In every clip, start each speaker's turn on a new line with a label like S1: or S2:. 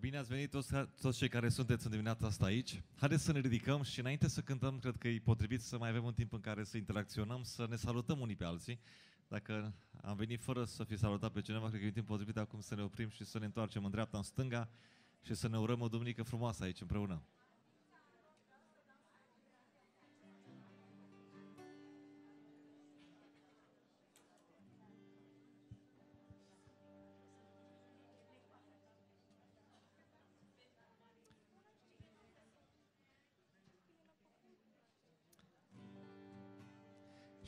S1: Bine ați venit toți, toți cei care sunteți în dimineața asta aici. Haideți să ne ridicăm și înainte să cântăm, cred că e potrivit să mai avem un timp în care să interacționăm, să ne salutăm unii pe alții. Dacă am venit fără să fi salutat pe cineva, cred că e timp potrivit acum să ne oprim și să ne întoarcem în dreapta, în stânga și să ne urăm o duminică frumoasă aici împreună.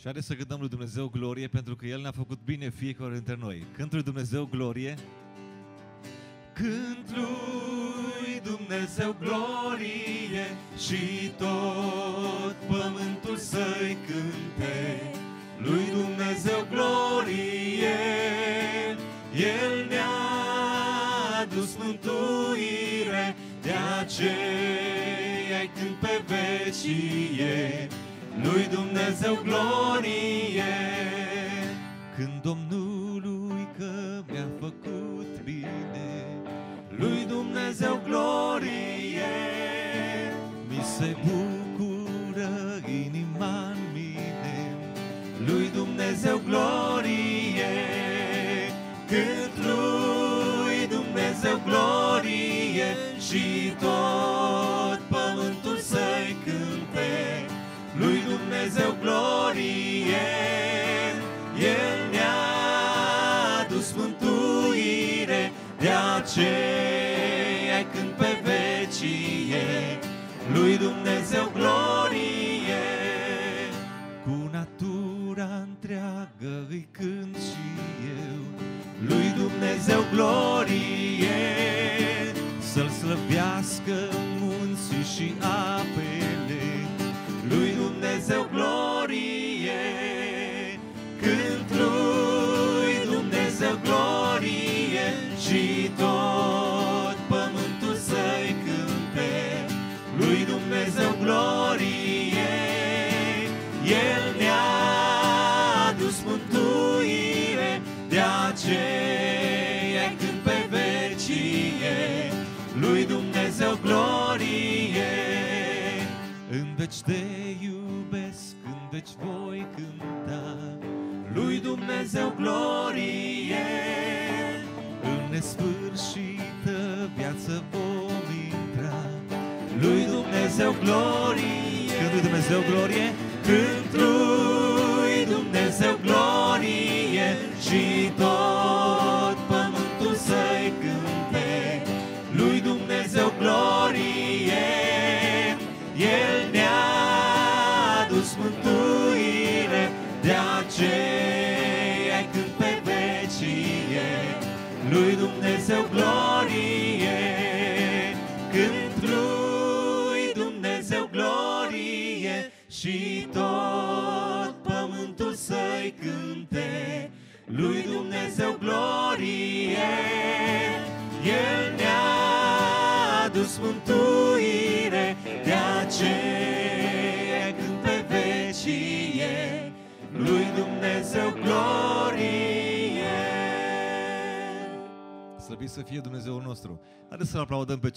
S1: Și haideți să cântăm lui Dumnezeu glorie pentru că El ne-a făcut bine fiecare dintre noi. Cânt lui Dumnezeu glorie. Cânt lui Dumnezeu glorie și tot pământul să-i cânte. Lui Dumnezeu glorie, El ne-a adus mântuire, de aceea cânt pe vecie lui Dumnezeu glorie. Când Domnului că mi-a făcut bine, lui Dumnezeu glorie. Mi se bucură inima în mine, lui Dumnezeu glorie. Cât lui Dumnezeu glorie și tot glorie. El ne-a adus mântuire, de aceea când pe vecie, lui Dumnezeu glorie.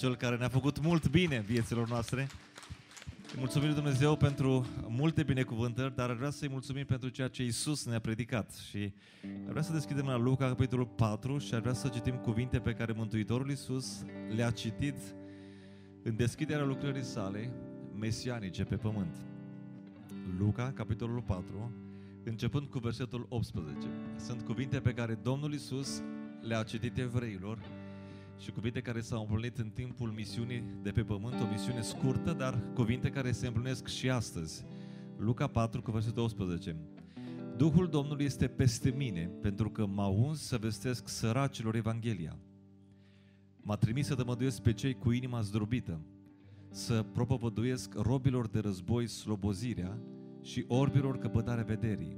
S1: Cel care ne-a făcut mult bine în vieților noastre. Îi mulțumim lui Dumnezeu pentru multe binecuvântări, dar ar vrea să-i mulțumim pentru ceea ce Isus ne-a predicat. Și ar vrea să deschidem la Luca, capitolul 4, și ar vrea să citim cuvinte pe care Mântuitorul Isus le-a citit în deschiderea lucrării sale mesianice pe pământ. Luca, capitolul 4, începând cu versetul 18. Sunt cuvinte pe care Domnul Isus le-a citit evreilor și cuvinte care s-au împlinit în timpul misiunii de pe pământ, o misiune scurtă, dar cuvinte care se împlinesc și astăzi. Luca 4 cu versetul 18. Duhul Domnului este peste mine, pentru că m-a uns să vestesc săracilor Evanghelia. M-a trimis să dămăduiesc pe cei cu inima zdrobită, să propovăduiesc robilor de război slobozirea și orbilor căpătarea vederii,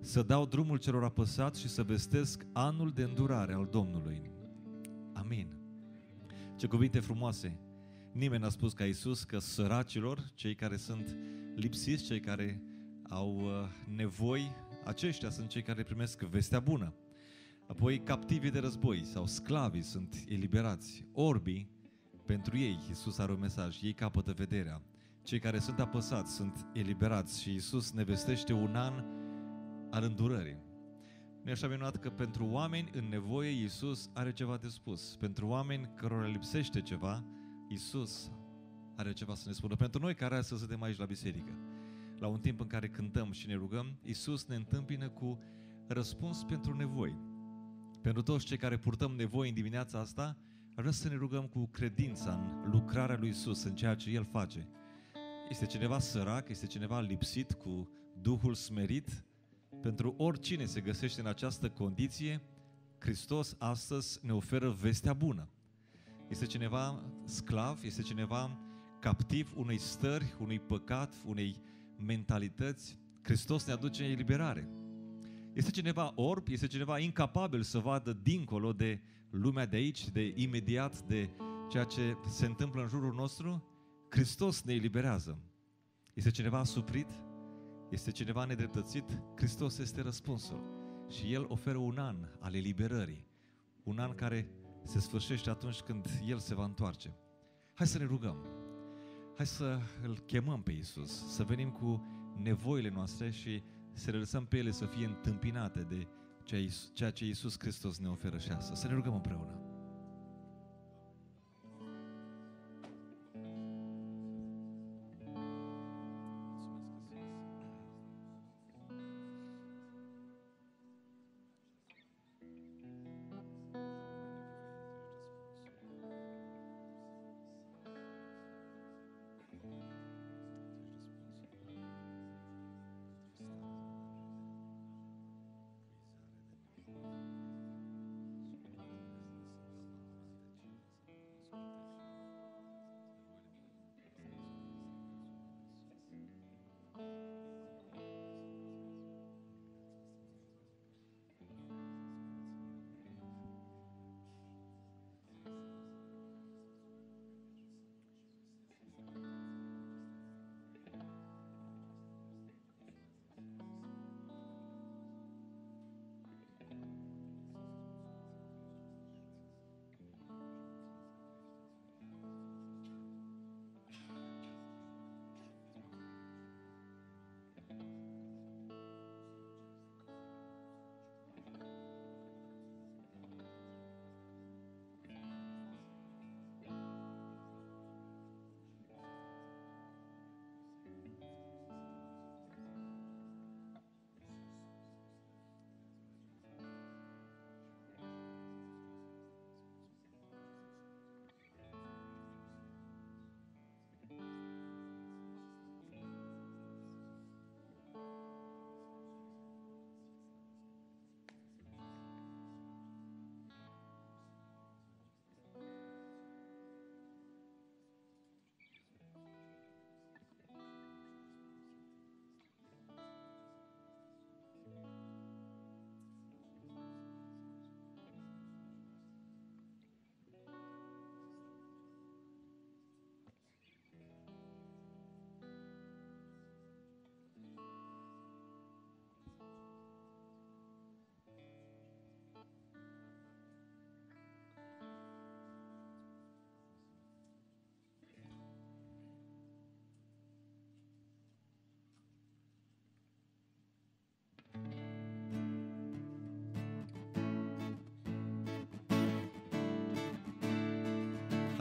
S1: să dau drumul celor apăsați și să vestesc anul de îndurare al Domnului. Amin. Ce cuvinte frumoase! Nimeni n-a spus ca Isus că săracilor, cei care sunt lipsiți, cei care au uh, nevoi, aceștia sunt cei care primesc vestea bună.
S2: Apoi captivii de război sau sclavii sunt eliberați. Orbii, pentru ei, Iisus are un mesaj, ei capătă vederea. Cei care sunt apăsați sunt eliberați și Iisus ne vestește un an al îndurării. Nu e așa minunat că pentru oameni în nevoie Iisus are ceva de spus. Pentru oameni cărora lipsește ceva, Iisus are ceva să ne spună. Pentru noi care astăzi suntem aici la biserică, la un timp în care cântăm și ne rugăm, Iisus ne întâmpină cu răspuns pentru nevoi. Pentru toți cei care purtăm nevoi în dimineața asta, ar vrea să ne rugăm cu credința în lucrarea lui Isus, în ceea ce El face. Este cineva sărac, este cineva lipsit cu Duhul smerit. Pentru oricine se găsește în această condiție, Hristos astăzi ne oferă vestea bună. Este cineva sclav, este cineva captiv unei stări, unui păcat, unei mentalități. Hristos ne aduce eliberare. Este cineva orb, este cineva incapabil să vadă dincolo de lumea de aici, de imediat, de ceea ce se întâmplă în jurul nostru. Hristos ne eliberează. Este cineva suprit? Este cineva nedreptățit? Hristos este răspunsul. Și El oferă un an al eliberării. Un an care se sfârșește atunci când El se va întoarce. Hai să ne rugăm. Hai să îl chemăm pe Isus, să venim cu nevoile noastre și să le lăsăm pe ele să fie întâmpinate de ceea ce Iisus Hristos ne oferă și astăzi. Să ne rugăm împreună.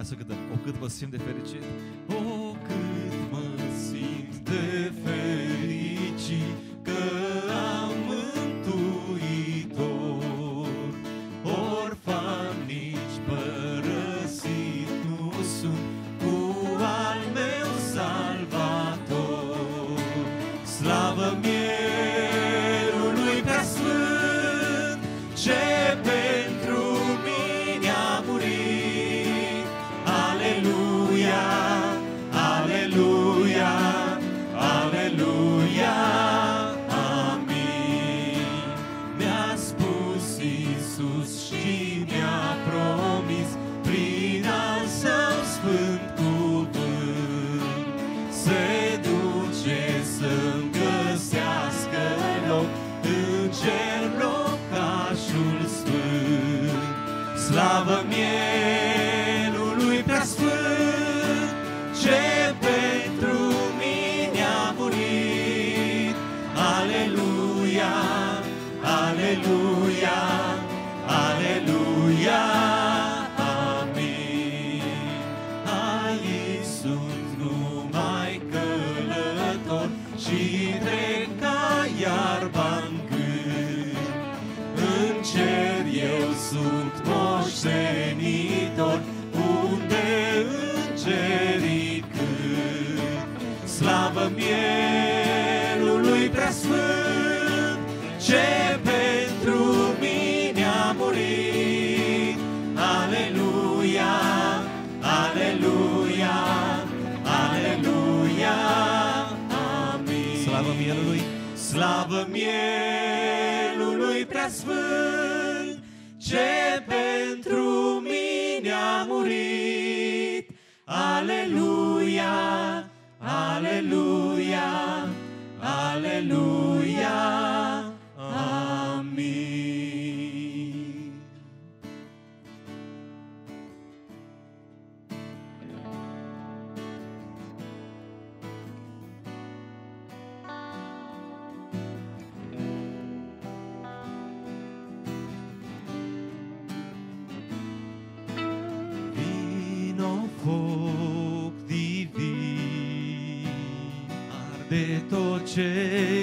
S2: Să cântăm. O cât mă simt de fericit. O cât mă simt de fericit mielului
S1: preasfânt, ce pentru mine a murit. Aleluia, aleluia, aleluia. 죄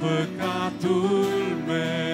S1: păcatul meu.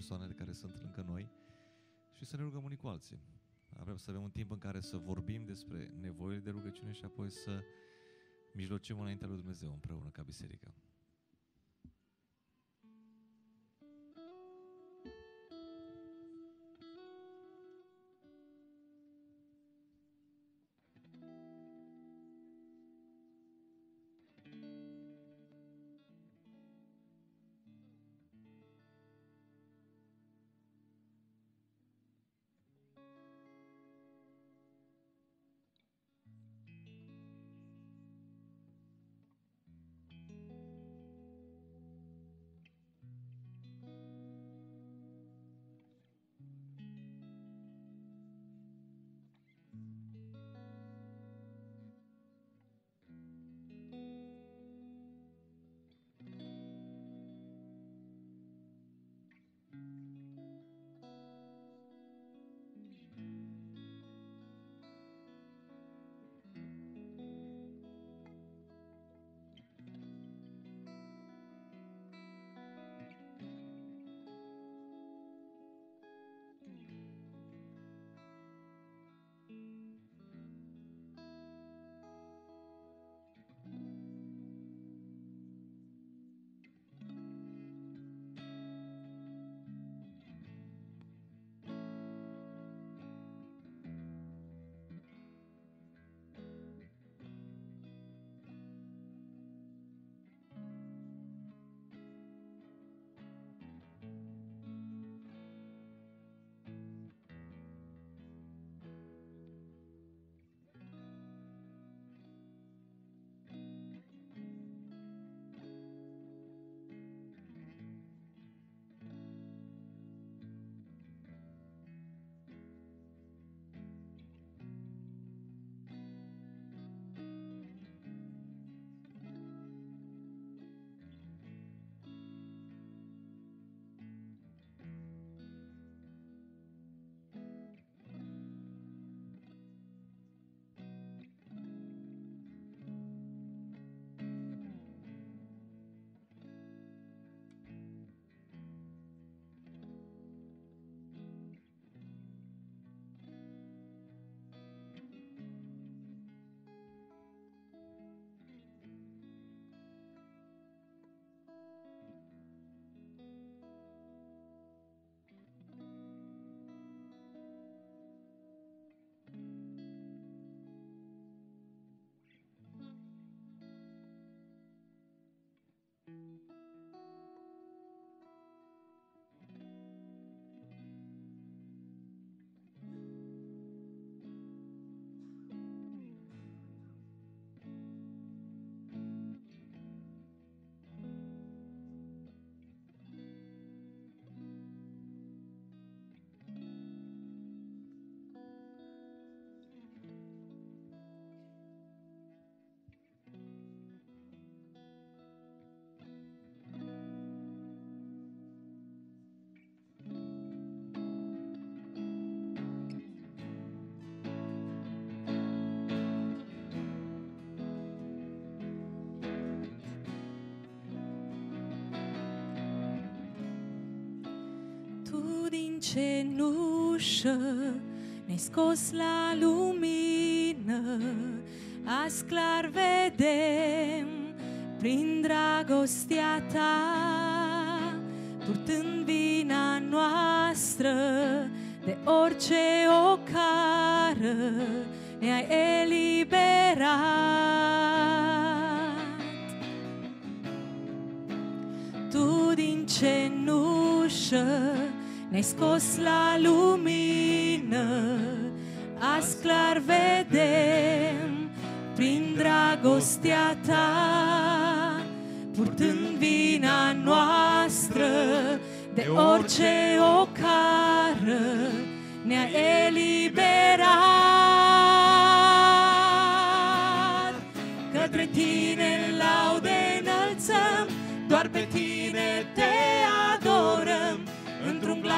S1: persoanele care sunt lângă noi și să ne rugăm unii cu alții. Avem să avem un timp în care să vorbim despre nevoile de rugăciune și apoi să mijlocim înaintea lui Dumnezeu împreună ca biserică. Din cenușă ne-ai scos la lumină, azi clar vedem prin dragostea ta, purtând vina noastră de orice ocară, ne-ai eliberat. Tu din cenușă ne-ai scos la lumină, azi clar vedem prin dragostea ta, purtând vina noastră de orice ocară, ne-a eliberat.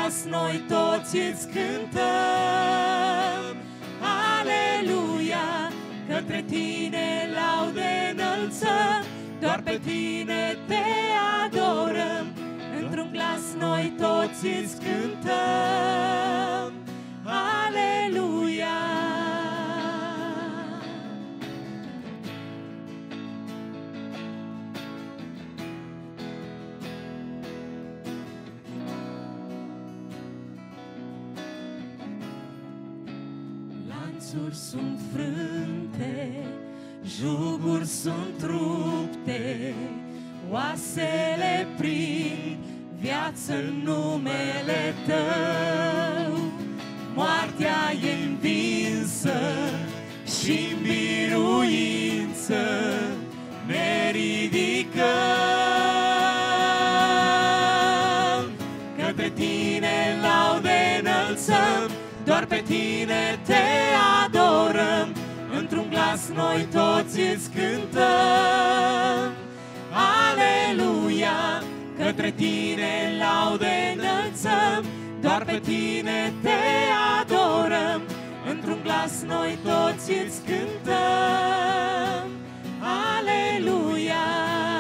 S1: Glas noi toți îți cântăm. Aleluia, către tine laude înălțăm, doar pe tine te adorăm, într-un glas noi toți îți cântăm. Lanțuri sunt frânte, juguri sunt rupte, oasele prind viață în numele tău. Moartea e învinsă și în biruință ne ridicăm. Către tine laude înălțăm, doar pe tine te adorăm, într-un glas noi toți îți cântăm. Aleluia, către tine laude înălțăm, doar pe tine te adorăm, într-un glas noi toți îți cântăm. Aleluia, aleluia,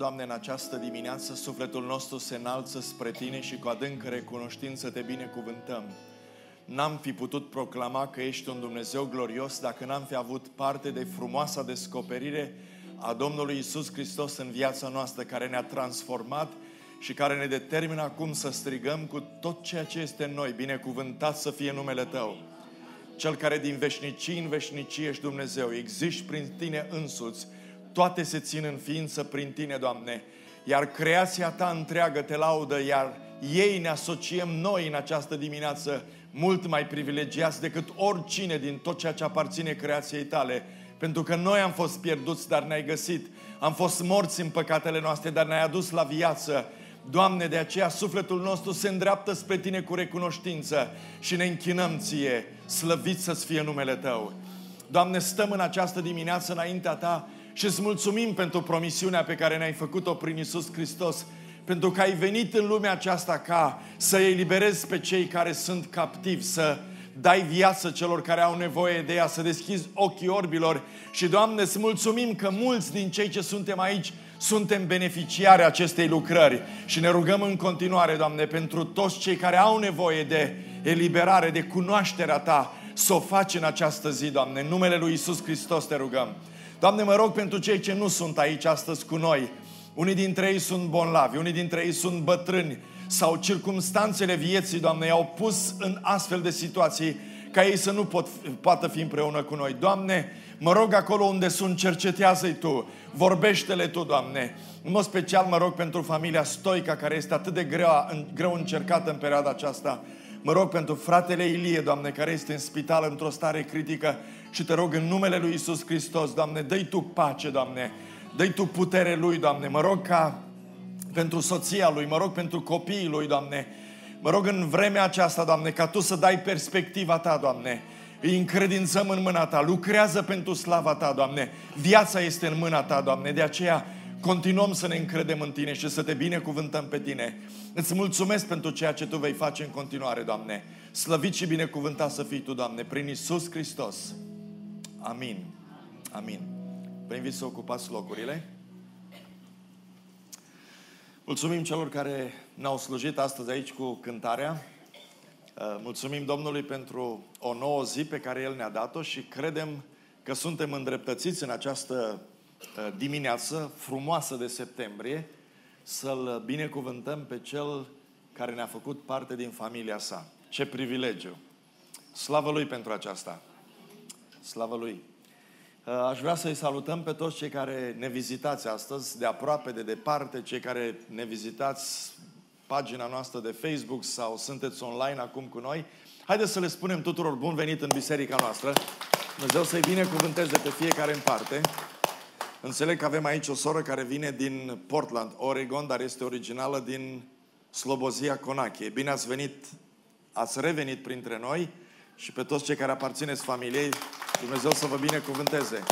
S3: Doamne, în această dimineață sufletul nostru se înalță spre Tine și cu adâncă recunoștință Te binecuvântăm. N-am fi putut proclama că ești un Dumnezeu glorios dacă n-am fi avut parte de frumoasa descoperire a Domnului Isus Hristos în viața noastră, care ne-a transformat și care ne determină acum să strigăm cu tot ceea ce este în noi, binecuvântat să fie numele Tău. Cel care din veșnicii în veșnicie ești Dumnezeu, existi prin Tine însuți, toate se țin în ființă prin Tine, Doamne, iar creația Ta întreagă te laudă, iar ei ne asociem noi în această dimineață mult mai privilegiați decât oricine din tot ceea ce aparține creației Tale, pentru că noi am fost pierduți, dar ne-ai găsit, am fost morți în păcatele noastre, dar ne-ai adus la viață, Doamne, de aceea sufletul nostru se îndreaptă spre Tine cu recunoștință și ne închinăm Ție, slăvit să-ți fie numele Tău. Doamne, stăm în această dimineață înaintea Ta și îți mulțumim pentru promisiunea pe care ne-ai făcut-o prin Isus Hristos, pentru că ai venit în lumea aceasta ca să îi eliberezi pe cei care sunt captivi, să dai viață celor care au nevoie de ea, să deschizi ochii orbilor și, Doamne, să mulțumim că mulți din cei ce suntem aici suntem beneficiari acestei lucrări și ne rugăm în continuare, Doamne, pentru toți cei care au nevoie de eliberare, de cunoașterea Ta, să o faci în această zi, Doamne. În numele Lui Isus Hristos te rugăm. Doamne, mă rog pentru cei ce nu sunt aici astăzi cu noi. Unii dintre ei sunt bonlavi, unii dintre ei sunt bătrâni sau circumstanțele vieții, Doamne, i-au pus în astfel de situații ca ei să nu pot, poată fi împreună cu noi. Doamne, mă rog acolo unde sunt, cercetează-i Tu, vorbește-le Tu, Doamne. În mod special mă rog pentru familia Stoica, care este atât de greu, greu încercată în perioada aceasta. Mă rog pentru fratele Ilie, Doamne, care este în spital într-o stare critică și te rog în numele Lui Isus Hristos, Doamne, dă-i Tu pace, Doamne, dă-i Tu putere Lui, Doamne. Mă rog ca pentru soția Lui, mă rog pentru copiii Lui, Doamne. Mă rog în vremea aceasta, Doamne, ca Tu să dai perspectiva Ta, Doamne. Îi încredințăm în mâna Ta, lucrează pentru slava Ta, Doamne. Viața este în mâna Ta, Doamne, de aceea continuăm să ne încredem în Tine și să Te binecuvântăm pe Tine. Îți mulțumesc pentru ceea ce Tu vei face în continuare, Doamne. Slăvit și binecuvântat să fii Tu, Doamne, prin Isus Hristos. Amin. Amin. Vă invit să ocupați locurile. Mulțumim celor care ne-au slujit astăzi aici cu cântarea. Uh, mulțumim Domnului pentru o nouă zi pe care El ne-a dat-o și credem că suntem îndreptățiți în această uh, dimineață frumoasă de septembrie să-L binecuvântăm pe Cel care ne-a făcut parte din familia sa. Ce privilegiu! Slavă Lui pentru aceasta! Slavă Lui! Uh, aș vrea să-i salutăm pe toți cei care ne vizitați astăzi, de aproape, de departe, cei care ne vizitați pagina noastră de Facebook sau sunteți online acum cu noi. Haideți să le spunem tuturor bun venit în biserica noastră. Dumnezeu să-i binecuvânteze pe fiecare în parte. Înțeleg că avem aici o soră care vine din Portland, Oregon, dar este originală din Slobozia Conachie. Bine ați venit, ați revenit printre noi și pe toți cei care aparțineți familiei, Dumnezeu să vă binecuvânteze.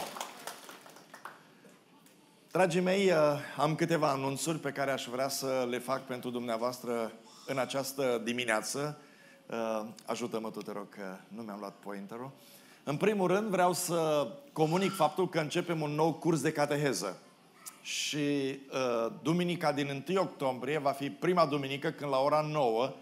S3: Dragii mei, uh, am câteva anunțuri pe care aș vrea să le fac pentru dumneavoastră în această dimineață. Uh, ajută-mă tu, te rog, că nu mi-am luat pointerul. În primul rând vreau să comunic faptul că începem un nou curs de cateheză. Și uh, duminica din 1 octombrie va fi prima duminică când la ora 9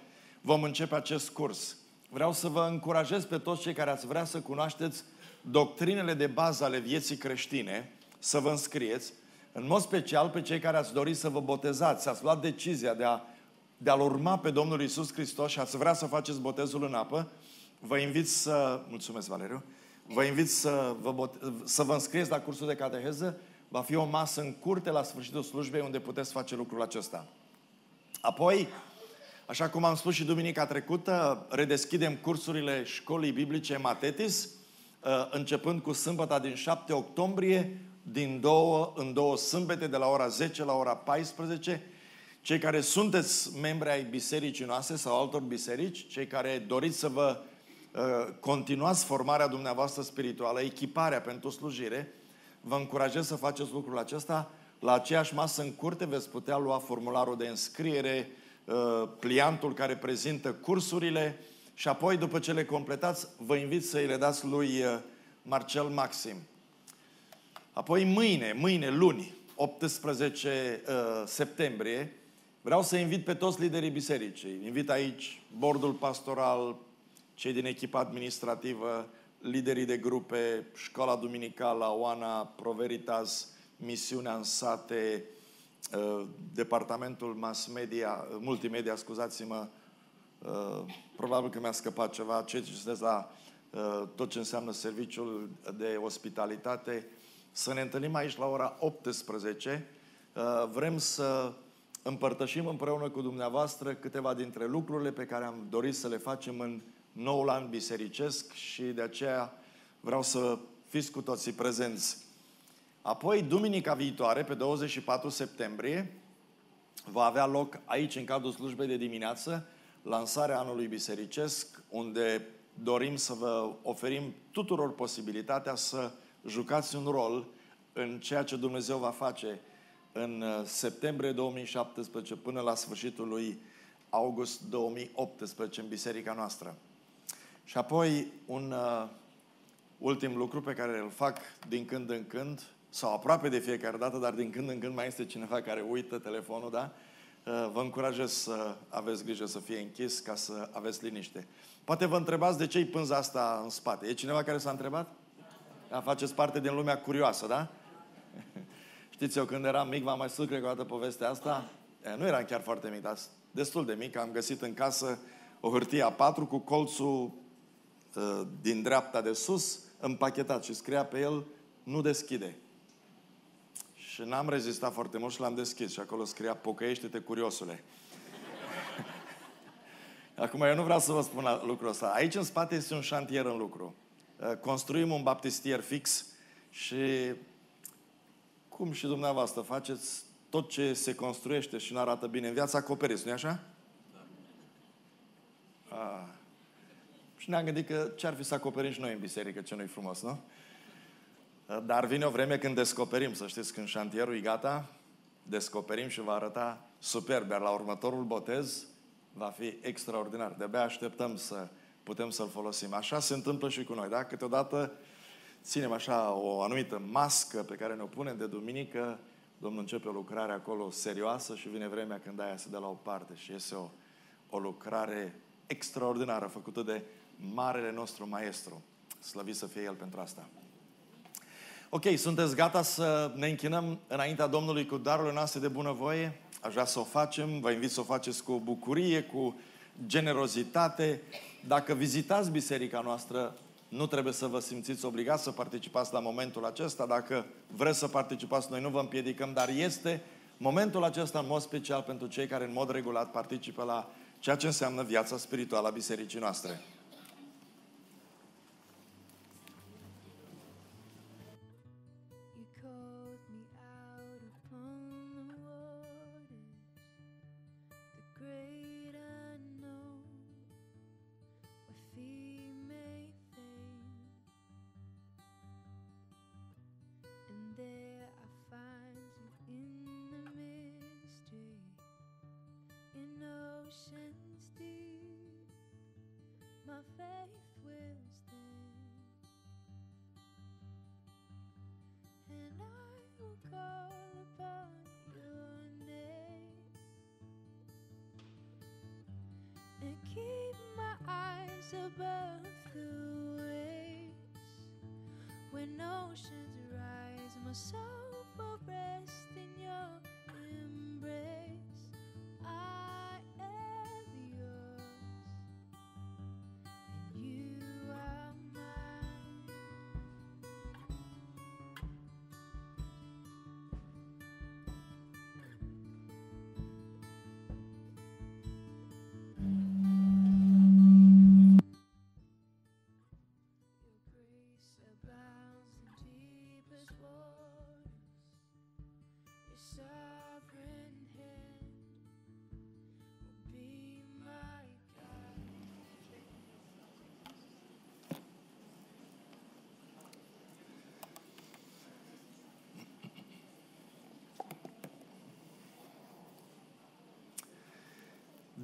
S3: vom începe acest curs. Vreau să vă încurajez pe toți cei care ați vrea să cunoașteți doctrinele de bază ale vieții creștine, să vă înscrieți, în mod special pe cei care ați dori să vă botezați, ați luat decizia de, a, de a-L urma pe Domnul Isus Hristos și ați vrea să faceți botezul în apă, vă invit să... Mulțumesc, Valeriu! Vă invit să vă, bote... să vă înscrieți la cursul de cateheză. Va fi o masă în curte la sfârșitul slujbei unde puteți face lucrul acesta. Apoi, Așa cum am spus și duminica trecută, redeschidem cursurile școlii biblice Matetis, uh, începând cu sâmbăta din 7 octombrie, din două în două sâmbete, de la ora 10 la ora 14. Cei care sunteți membri ai bisericii noastre sau altor biserici, cei care doriți să vă uh, continuați formarea dumneavoastră spirituală, echiparea pentru slujire, vă încurajez să faceți lucrul acesta. La aceeași masă în curte veți putea lua formularul de înscriere, Uh, pliantul care prezintă cursurile și apoi, după ce le completați, vă invit să îi le dați lui uh, Marcel Maxim. Apoi mâine, mâine, luni, 18 uh, septembrie, vreau să invit pe toți liderii bisericii. Invit aici bordul pastoral, cei din echipa administrativă, liderii de grupe, școala duminicală, Oana, Proveritas, misiunea în sate, Uh, departamentul mass media, uh, multimedia, scuzați-mă, uh, probabil că mi-a scăpat ceva, ce sunteți la tot ce înseamnă serviciul de ospitalitate, să ne întâlnim aici la ora 18. Vrem să împărtășim împreună cu dumneavoastră câteva dintre lucrurile pe care am dorit să le facem în noul an bisericesc și de aceea vreau să fiți cu toții prezenți. Apoi, duminica viitoare, pe 24 septembrie, va avea loc aici, în cadrul slujbei de dimineață, lansarea anului bisericesc, unde dorim să vă oferim tuturor posibilitatea să jucați un rol în ceea ce Dumnezeu va face în uh, septembrie 2017 până la sfârșitul lui august 2018 în biserica noastră. Și apoi un uh, ultim lucru pe care îl fac din când în când, sau aproape de fiecare dată, dar din când în când mai este cineva care uită telefonul, da? Uh, vă încurajez să aveți grijă să fie închis ca să aveți liniște. Poate vă întrebați de ce e pânza asta în spate. E cineva care s-a întrebat? Da, faceți parte din lumea curioasă, da? Știți, eu când eram mic, v-am mai spus, cred că o dată povestea asta, e, nu eram chiar foarte mic, dar destul de mic, am găsit în casă o hârtie A4 cu colțul uh, din dreapta de sus împachetat și scria pe el nu deschide. Și n-am rezistat foarte mult și l-am deschis și acolo scria pocăiește-te curiosule. Acum eu nu vreau să vă spun lucrul ăsta. Aici în spate este un șantier în lucru. Uh, construim un baptistier fix și cum și dumneavoastră faceți tot ce se construiește și nu arată bine în viață, acoperiți, nu așa? Da. Ah. Și ne-am gândit că ce-ar fi să acoperim și noi în biserică, ce nu-i frumos, nu? Dar vine o vreme când descoperim, să știți, când șantierul e gata, descoperim și va arăta superb, iar la următorul botez va fi extraordinar. De-abia așteptăm să putem să-l folosim. Așa se întâmplă și cu noi, da? Câteodată ținem așa o anumită mască pe care ne-o punem de duminică, Domnul începe o lucrare acolo serioasă și vine vremea când aia se dă la o parte și este o, o lucrare extraordinară făcută de marele nostru maestru. Slăvit să fie El pentru asta. Ok, sunteți gata să ne închinăm înaintea Domnului cu darurile noastre de bunăvoie? Aș vrea să o facem, vă invit să o faceți cu bucurie, cu generozitate. Dacă vizitați biserica noastră, nu trebuie să vă simțiți obligați să participați la momentul acesta. Dacă vreți să participați, noi nu vă împiedicăm, dar este momentul acesta în mod special pentru cei care în mod regulat participă la ceea ce înseamnă viața spirituală a bisericii noastre.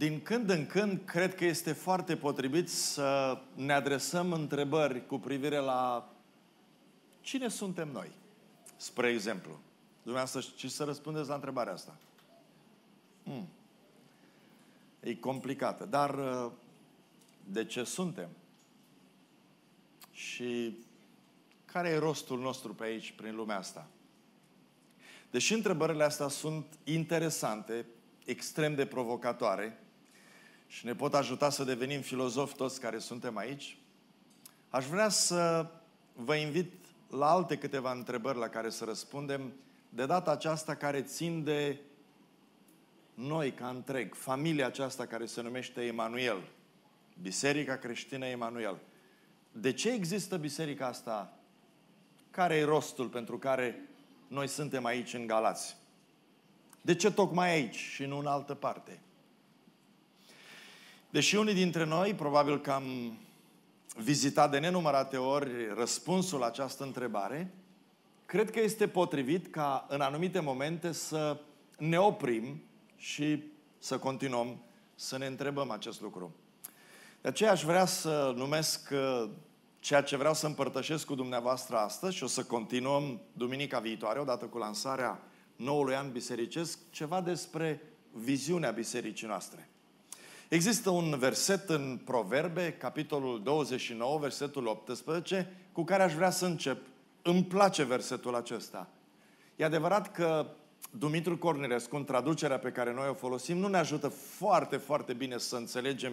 S3: Din când în când, cred că este foarte potrivit să ne adresăm întrebări cu privire la cine suntem noi, spre exemplu. Dumneavoastră, și să răspundeți la întrebarea asta. Hmm. E complicată, dar uh, de ce suntem? Și care e rostul nostru pe aici, prin lumea asta? Deși întrebările astea sunt interesante, extrem de provocatoare, și ne pot ajuta să devenim filozofi toți care suntem aici, aș vrea să vă invit la alte câteva întrebări la care să răspundem, de data aceasta care țin de noi ca întreg, familia aceasta care se numește Emanuel, Biserica Creștină Emanuel. De ce există biserica asta? Care e rostul pentru care noi suntem aici în Galați? De ce tocmai aici și nu în altă parte? Deși unii dintre noi, probabil că am vizitat de nenumărate ori răspunsul la această întrebare, cred că este potrivit ca în anumite momente să ne oprim și să continuăm să ne întrebăm acest lucru. De aceea aș vrea să numesc uh, ceea ce vreau să împărtășesc cu dumneavoastră astăzi și o să continuăm duminica viitoare, odată cu lansarea noului an bisericesc, ceva despre viziunea bisericii noastre. Există un verset în Proverbe, capitolul 29, versetul 18, cu care aș vrea să încep. Îmi place versetul acesta. E adevărat că Dumitru Cornilescu, în traducerea pe care noi o folosim, nu ne ajută foarte, foarte bine să înțelegem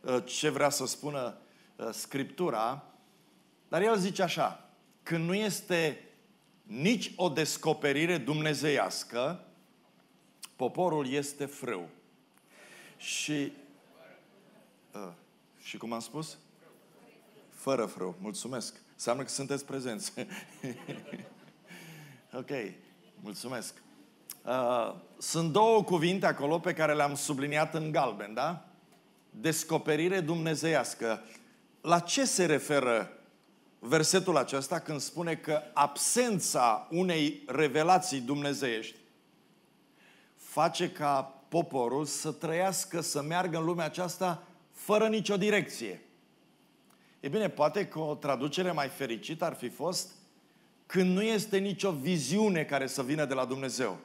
S3: uh, ce vrea să spună uh, Scriptura, dar el zice așa, când nu este nici o descoperire dumnezeiască, poporul este frâu. Și, uh, și cum am spus? Fără frâu. Mulțumesc. Înseamnă că sunteți prezenți. ok. Mulțumesc. Uh, sunt două cuvinte acolo pe care le-am subliniat în galben, da? Descoperire dumnezeiască. La ce se referă versetul acesta când spune că absența unei revelații dumnezeiești face ca poporul să trăiască, să meargă în lumea aceasta fără nicio direcție. E bine, poate că o traducere mai fericită ar fi fost când nu este nicio viziune care să vină de la Dumnezeu.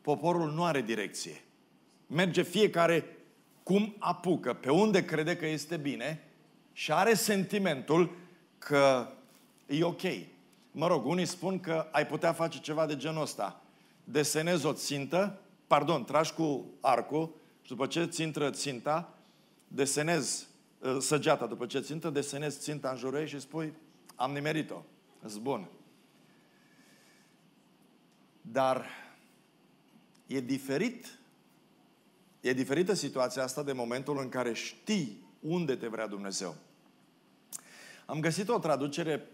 S3: Poporul nu are direcție. Merge fiecare cum apucă, pe unde crede că este bine și are sentimentul că e ok. Mă rog, unii spun că ai putea face ceva de genul ăsta. Desenezi o țintă, pardon, tragi cu arcul și după ce țintră ținta, desenezi ă, săgeata, după ce țintă, desenezi ținta în jurul ei și spui, am nimerit-o, îți bun. Dar e diferit, e diferită situația asta de momentul în care știi unde te vrea Dumnezeu. Am găsit o traducere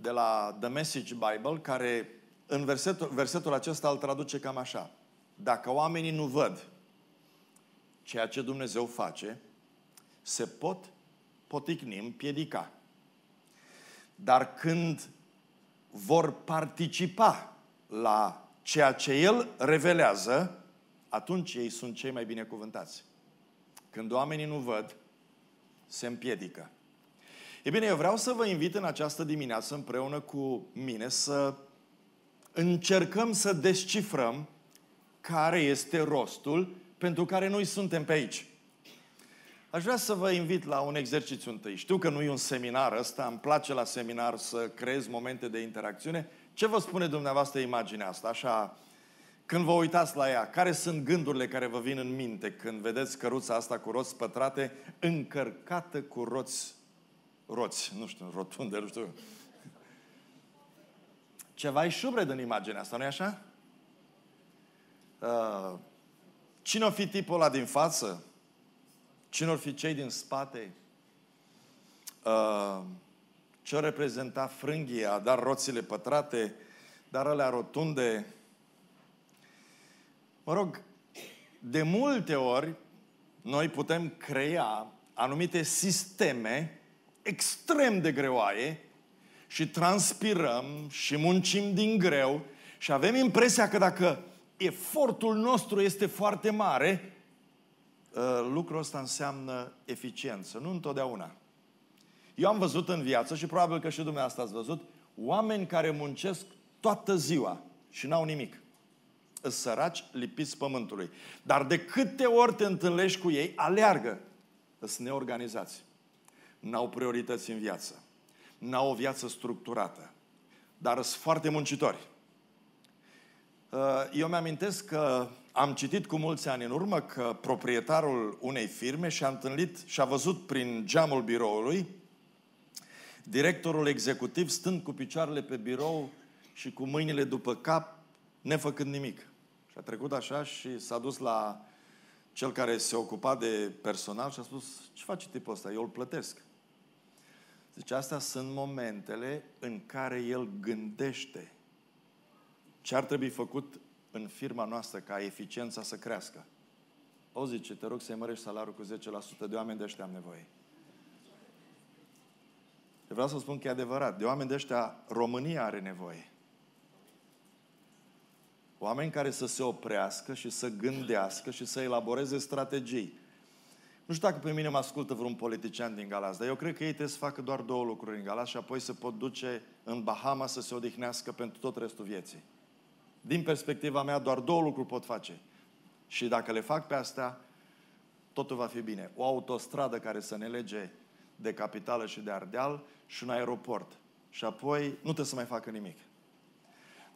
S3: de la The Message Bible care în versetul, versetul acesta îl traduce cam așa. Dacă oamenii nu văd ceea ce Dumnezeu face, se pot poticni, împiedica. Dar când vor participa la ceea ce El revelează, atunci ei sunt cei mai binecuvântați. Când oamenii nu văd, se împiedică. E bine, eu vreau să vă invit în această dimineață împreună cu mine să încercăm să descifrăm care este rostul pentru care noi suntem pe aici. Aș vrea să vă invit la un exercițiu întâi. Știu că nu e un seminar ăsta, îmi place la seminar să creez momente de interacțiune. Ce vă spune dumneavoastră imaginea asta? Așa, când vă uitați la ea, care sunt gândurile care vă vin în minte când vedeți căruța asta cu roți pătrate încărcată cu roți roți, nu știu, rotunde, nu știu. Ceva e șubred în imaginea asta, nu-i așa? Uh, cine o fi tipul ăla din față? Cine or fi cei din spate? Uh, ce o reprezenta frânghia, dar roțile pătrate, dar alea rotunde? Mă rog, de multe ori noi putem crea anumite sisteme extrem de greoaie și transpirăm și muncim din greu și avem impresia că dacă efortul nostru este foarte mare, ă, lucrul ăsta înseamnă eficiență. Nu întotdeauna. Eu am văzut în viață și probabil că și dumneavoastră ați văzut oameni care muncesc toată ziua și n-au nimic. Îs săraci lipiți pământului. Dar de câte ori te întâlnești cu ei, aleargă. Îs neorganizați n-au priorități în viață, n-au o viață structurată, dar sunt foarte muncitori. Uh, eu mi-amintesc că am citit cu mulți ani în urmă că proprietarul unei firme și-a întâlnit și-a văzut prin geamul biroului directorul executiv stând cu picioarele pe birou și cu mâinile după cap, nefăcând nimic. Și a trecut așa și s-a dus la cel care se ocupa de personal și a spus, ce face tipul ăsta? Eu îl plătesc. Deci astea sunt momentele în care el gândește ce ar trebui făcut în firma noastră ca eficiența să crească. O zice, te rog să-i mărești salariul cu 10%, de oameni de ăștia am nevoie. Vreau să spun că e adevărat, de oameni de ăștia România are nevoie. Oameni care să se oprească și să gândească și să elaboreze strategii. Nu știu dacă pe mine mă ascultă vreun politician din Galați, dar eu cred că ei trebuie să facă doar două lucruri în Galați și apoi se pot duce în Bahama să se odihnească pentru tot restul vieții. Din perspectiva mea, doar două lucruri pot face. Și dacă le fac pe astea, totul va fi bine. O autostradă care să ne lege de capitală și de Ardeal și un aeroport. Și apoi nu trebuie să mai facă nimic.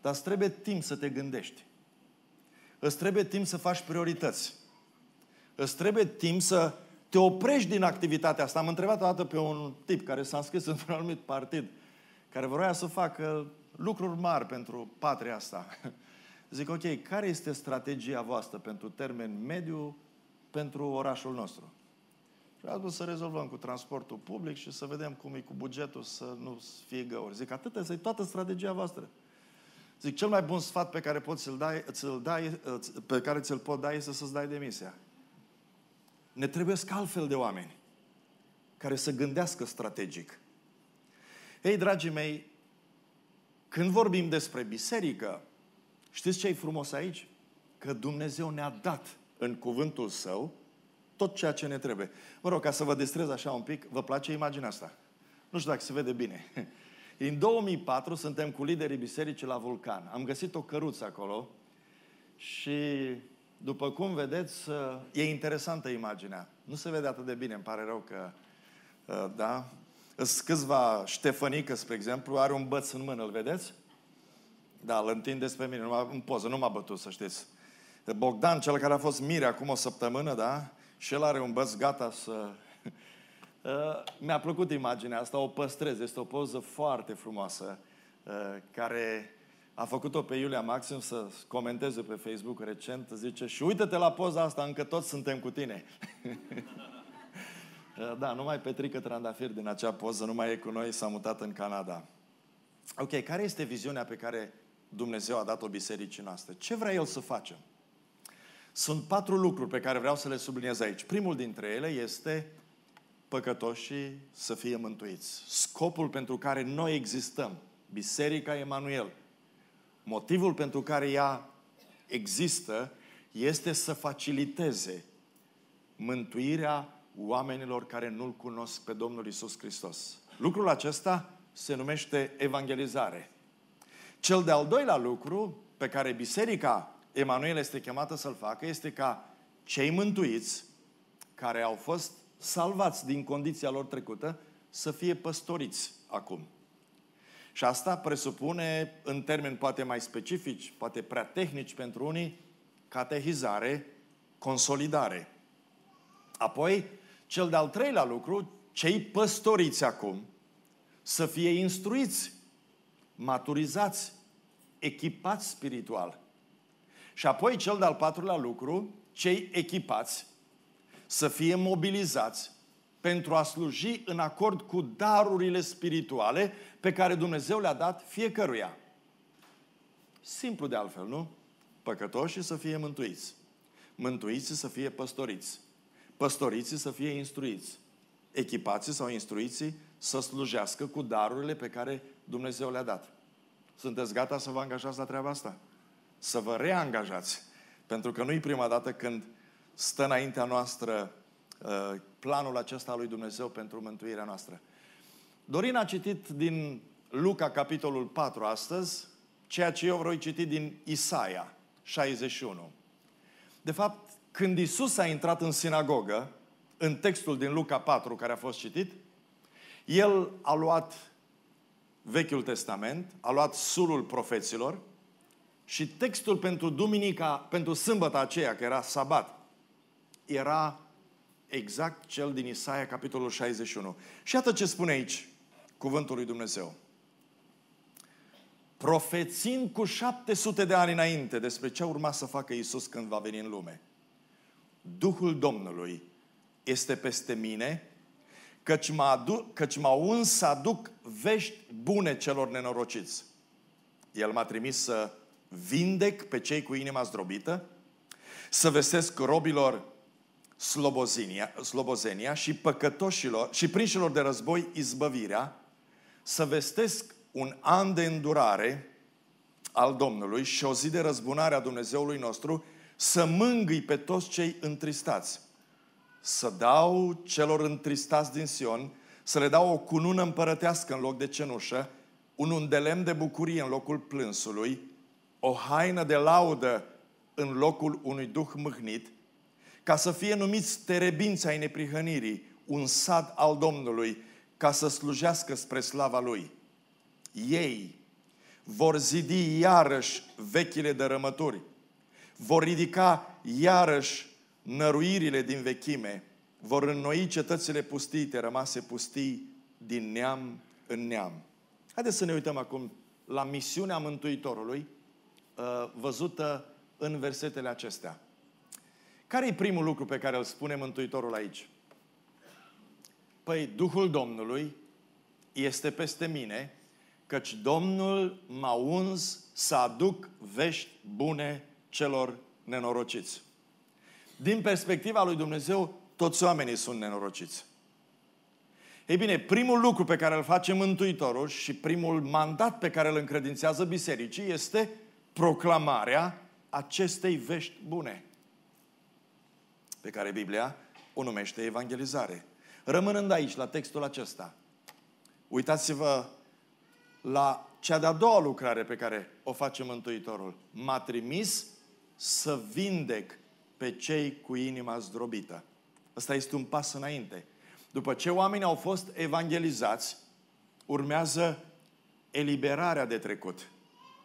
S3: Dar îți trebuie timp să te gândești. Îți trebuie timp să faci priorități. Îți trebuie timp să te oprești din activitatea asta. Am întrebat o dată pe un tip care s-a înscris într-un anumit partid, care vrea să facă lucruri mari pentru patria asta. Zic, ok, care este strategia voastră pentru termen mediu pentru orașul nostru? Și a să rezolvăm cu transportul public și să vedem cum e cu bugetul să nu fie găuri. Zic, atât este toată strategia voastră. Zic, cel mai bun sfat pe care poți să-l dai, să-l dai, pe care ți-l pot da este să-ți dai demisia. Ne trebuie altfel de oameni care să gândească strategic. Ei, dragii mei, când vorbim despre biserică, știți ce e frumos aici? Că Dumnezeu ne-a dat în cuvântul Său tot ceea ce ne trebuie. Mă rog, ca să vă distrez așa un pic, vă place imaginea asta? Nu știu dacă se vede bine. În 2004 suntem cu liderii bisericii la Vulcan. Am găsit o căruță acolo și după cum vedeți, e interesantă imaginea. Nu se vede atât de bine, îmi pare rău că, uh, da? Sunt câțiva Ștefănică, spre exemplu, are un băț în mână, îl vedeți? Da, îl întindeți pe mine, numai în poză, nu m-a bătut, să știți. Bogdan, cel care a fost mire acum o săptămână, da? Și el are un băț gata să... Uh, mi-a plăcut imaginea asta, o păstrez. Este o poză foarte frumoasă, uh, care a făcut-o pe Iulia Maxim să comenteze pe Facebook recent. Zice, și uite-te la poza asta, încă toți suntem cu tine. Uh, da, numai Petrică Trandafir din acea poză nu mai e cu noi, s-a mutat în Canada. Ok, care este viziunea pe care Dumnezeu a dat-o bisericii noastre? Ce vrea El să facem? Sunt patru lucruri pe care vreau să le subliniez aici. Primul dintre ele este păcătoșii să fie mântuiți. Scopul pentru care noi existăm, Biserica Emanuel, motivul pentru care ea există, este să faciliteze mântuirea oamenilor care nu-L cunosc pe Domnul Isus Hristos. Lucrul acesta se numește evangelizare. Cel de-al doilea lucru pe care Biserica Emanuel este chemată să-l facă este ca cei mântuiți care au fost salvați din condiția lor trecută să fie păstoriți acum. Și asta presupune, în termeni poate mai specifici, poate prea tehnici pentru unii, catehizare, consolidare. Apoi, cel de-al treilea lucru, cei păstoriți acum să fie instruiți, maturizați, echipați spiritual. Și apoi cel de-al patrulea lucru, cei echipați să fie mobilizați pentru a sluji în acord cu darurile spirituale pe care Dumnezeu le-a dat fiecăruia. Simplu de altfel, nu? Păcătoșii să fie mântuiți. Mântuiții să fie păstoriți. Păstoriții să fie instruiți. Echipații sau instruiții să slujească cu darurile pe care Dumnezeu le-a dat. Sunteți gata să vă angajați la treaba asta? Să vă reangajați. Pentru că nu-i prima dată când stă înaintea noastră uh, planul acesta al lui Dumnezeu pentru mântuirea noastră. Dorin a citit din Luca, capitolul 4 astăzi, ceea ce eu voi citi din Isaia 61. De fapt, când Isus a intrat în sinagogă, în textul din Luca 4 care a fost citit, el a luat Vechiul Testament, a luat sulul profeților și textul pentru duminica, pentru sâmbătă aceea, că era sabat, era exact cel din Isaia, capitolul 61. Și iată ce spune aici cuvântul lui Dumnezeu. Profețind cu 700 de ani înainte despre ce urma să facă Isus când va veni în lume. Duhul Domnului este peste mine, căci m-a, adu- căci m-a uns să aduc vești bune celor nenorociți. El m-a trimis să vindec pe cei cu inima zdrobită, să vestesc robilor slobozenia, slobozenia și păcătoșilor și prinșilor de război izbăvirea, să vestesc un an de îndurare al Domnului și o zi de răzbunare a Dumnezeului nostru, să mângâi pe toți cei întristați. Să dau celor întristați din Sion, să le dau o cunună împărătească în loc de cenușă, un undelem de bucurie în locul plânsului, o haină de laudă în locul unui duh mâhnit, ca să fie numiți terebinți ai neprihănirii, un sad al Domnului, ca să slujească spre slava Lui. Ei vor zidi iarăși vechile dărâmături, vor ridica iarăși năruirile din vechime, vor înnoi cetățile pustite, rămase pustii din neam în neam. Haideți să ne uităm acum la misiunea Mântuitorului, uh, văzută în versetele acestea. Care e primul lucru pe care îl spune Mântuitorul aici? Păi, Duhul Domnului este peste mine, căci Domnul m-a uns să aduc vești bune celor nenorociți. Din perspectiva lui Dumnezeu, toți oamenii sunt nenorociți. Ei bine, primul lucru pe care îl face Mântuitorul și primul mandat pe care îl încredințează bisericii este proclamarea acestei vești bune, pe care Biblia o numește evangelizare. Rămânând aici, la textul acesta, uitați-vă la cea de-a doua lucrare pe care o face Mântuitorul. M-a trimis să vindec pe cei cu inima zdrobită. Ăsta este un pas înainte. După ce oamenii au fost evangelizați, urmează eliberarea de trecut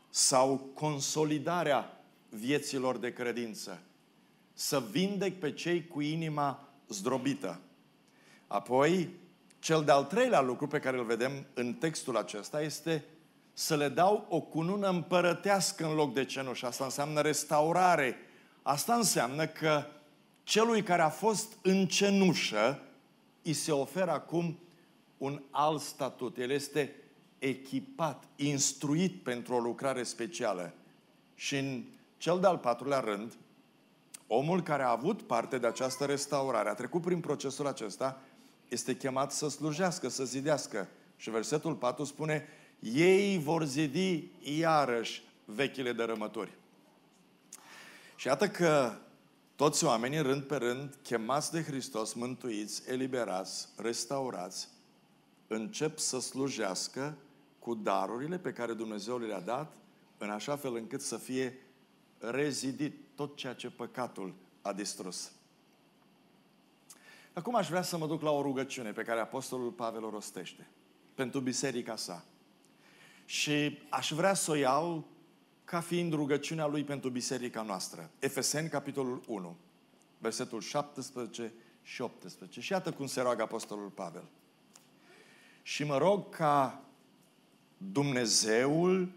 S3: sau consolidarea vieților de credință. Să vindec pe cei cu inima zdrobită. Apoi, cel de-al treilea lucru pe care îl vedem în textul acesta este să le dau o cunună împărătească în loc de cenușă. Asta înseamnă restaurare. Asta înseamnă că celui care a fost în cenușă, îi se oferă acum un alt statut. El este echipat, instruit pentru o lucrare specială. Și în cel de-al patrulea rând, omul care a avut parte de această restaurare, a trecut prin procesul acesta, este chemat să slujească, să zidească. Și versetul 4 spune, ei vor zidi iarăși vechile dărâmături. Și iată că toți oamenii, rând pe rând, chemați de Hristos, mântuiți, eliberați, restaurați, încep să slujească cu darurile pe care Dumnezeu le-a dat, în așa fel încât să fie rezidit tot ceea ce păcatul a distrus. Acum aș vrea să mă duc la o rugăciune pe care Apostolul Pavel o rostește pentru biserica sa. Și aș vrea să o iau ca fiind rugăciunea lui pentru biserica noastră. Efeseni, capitolul 1, versetul 17 și 18. Și iată cum se roagă Apostolul Pavel. Și mă rog ca Dumnezeul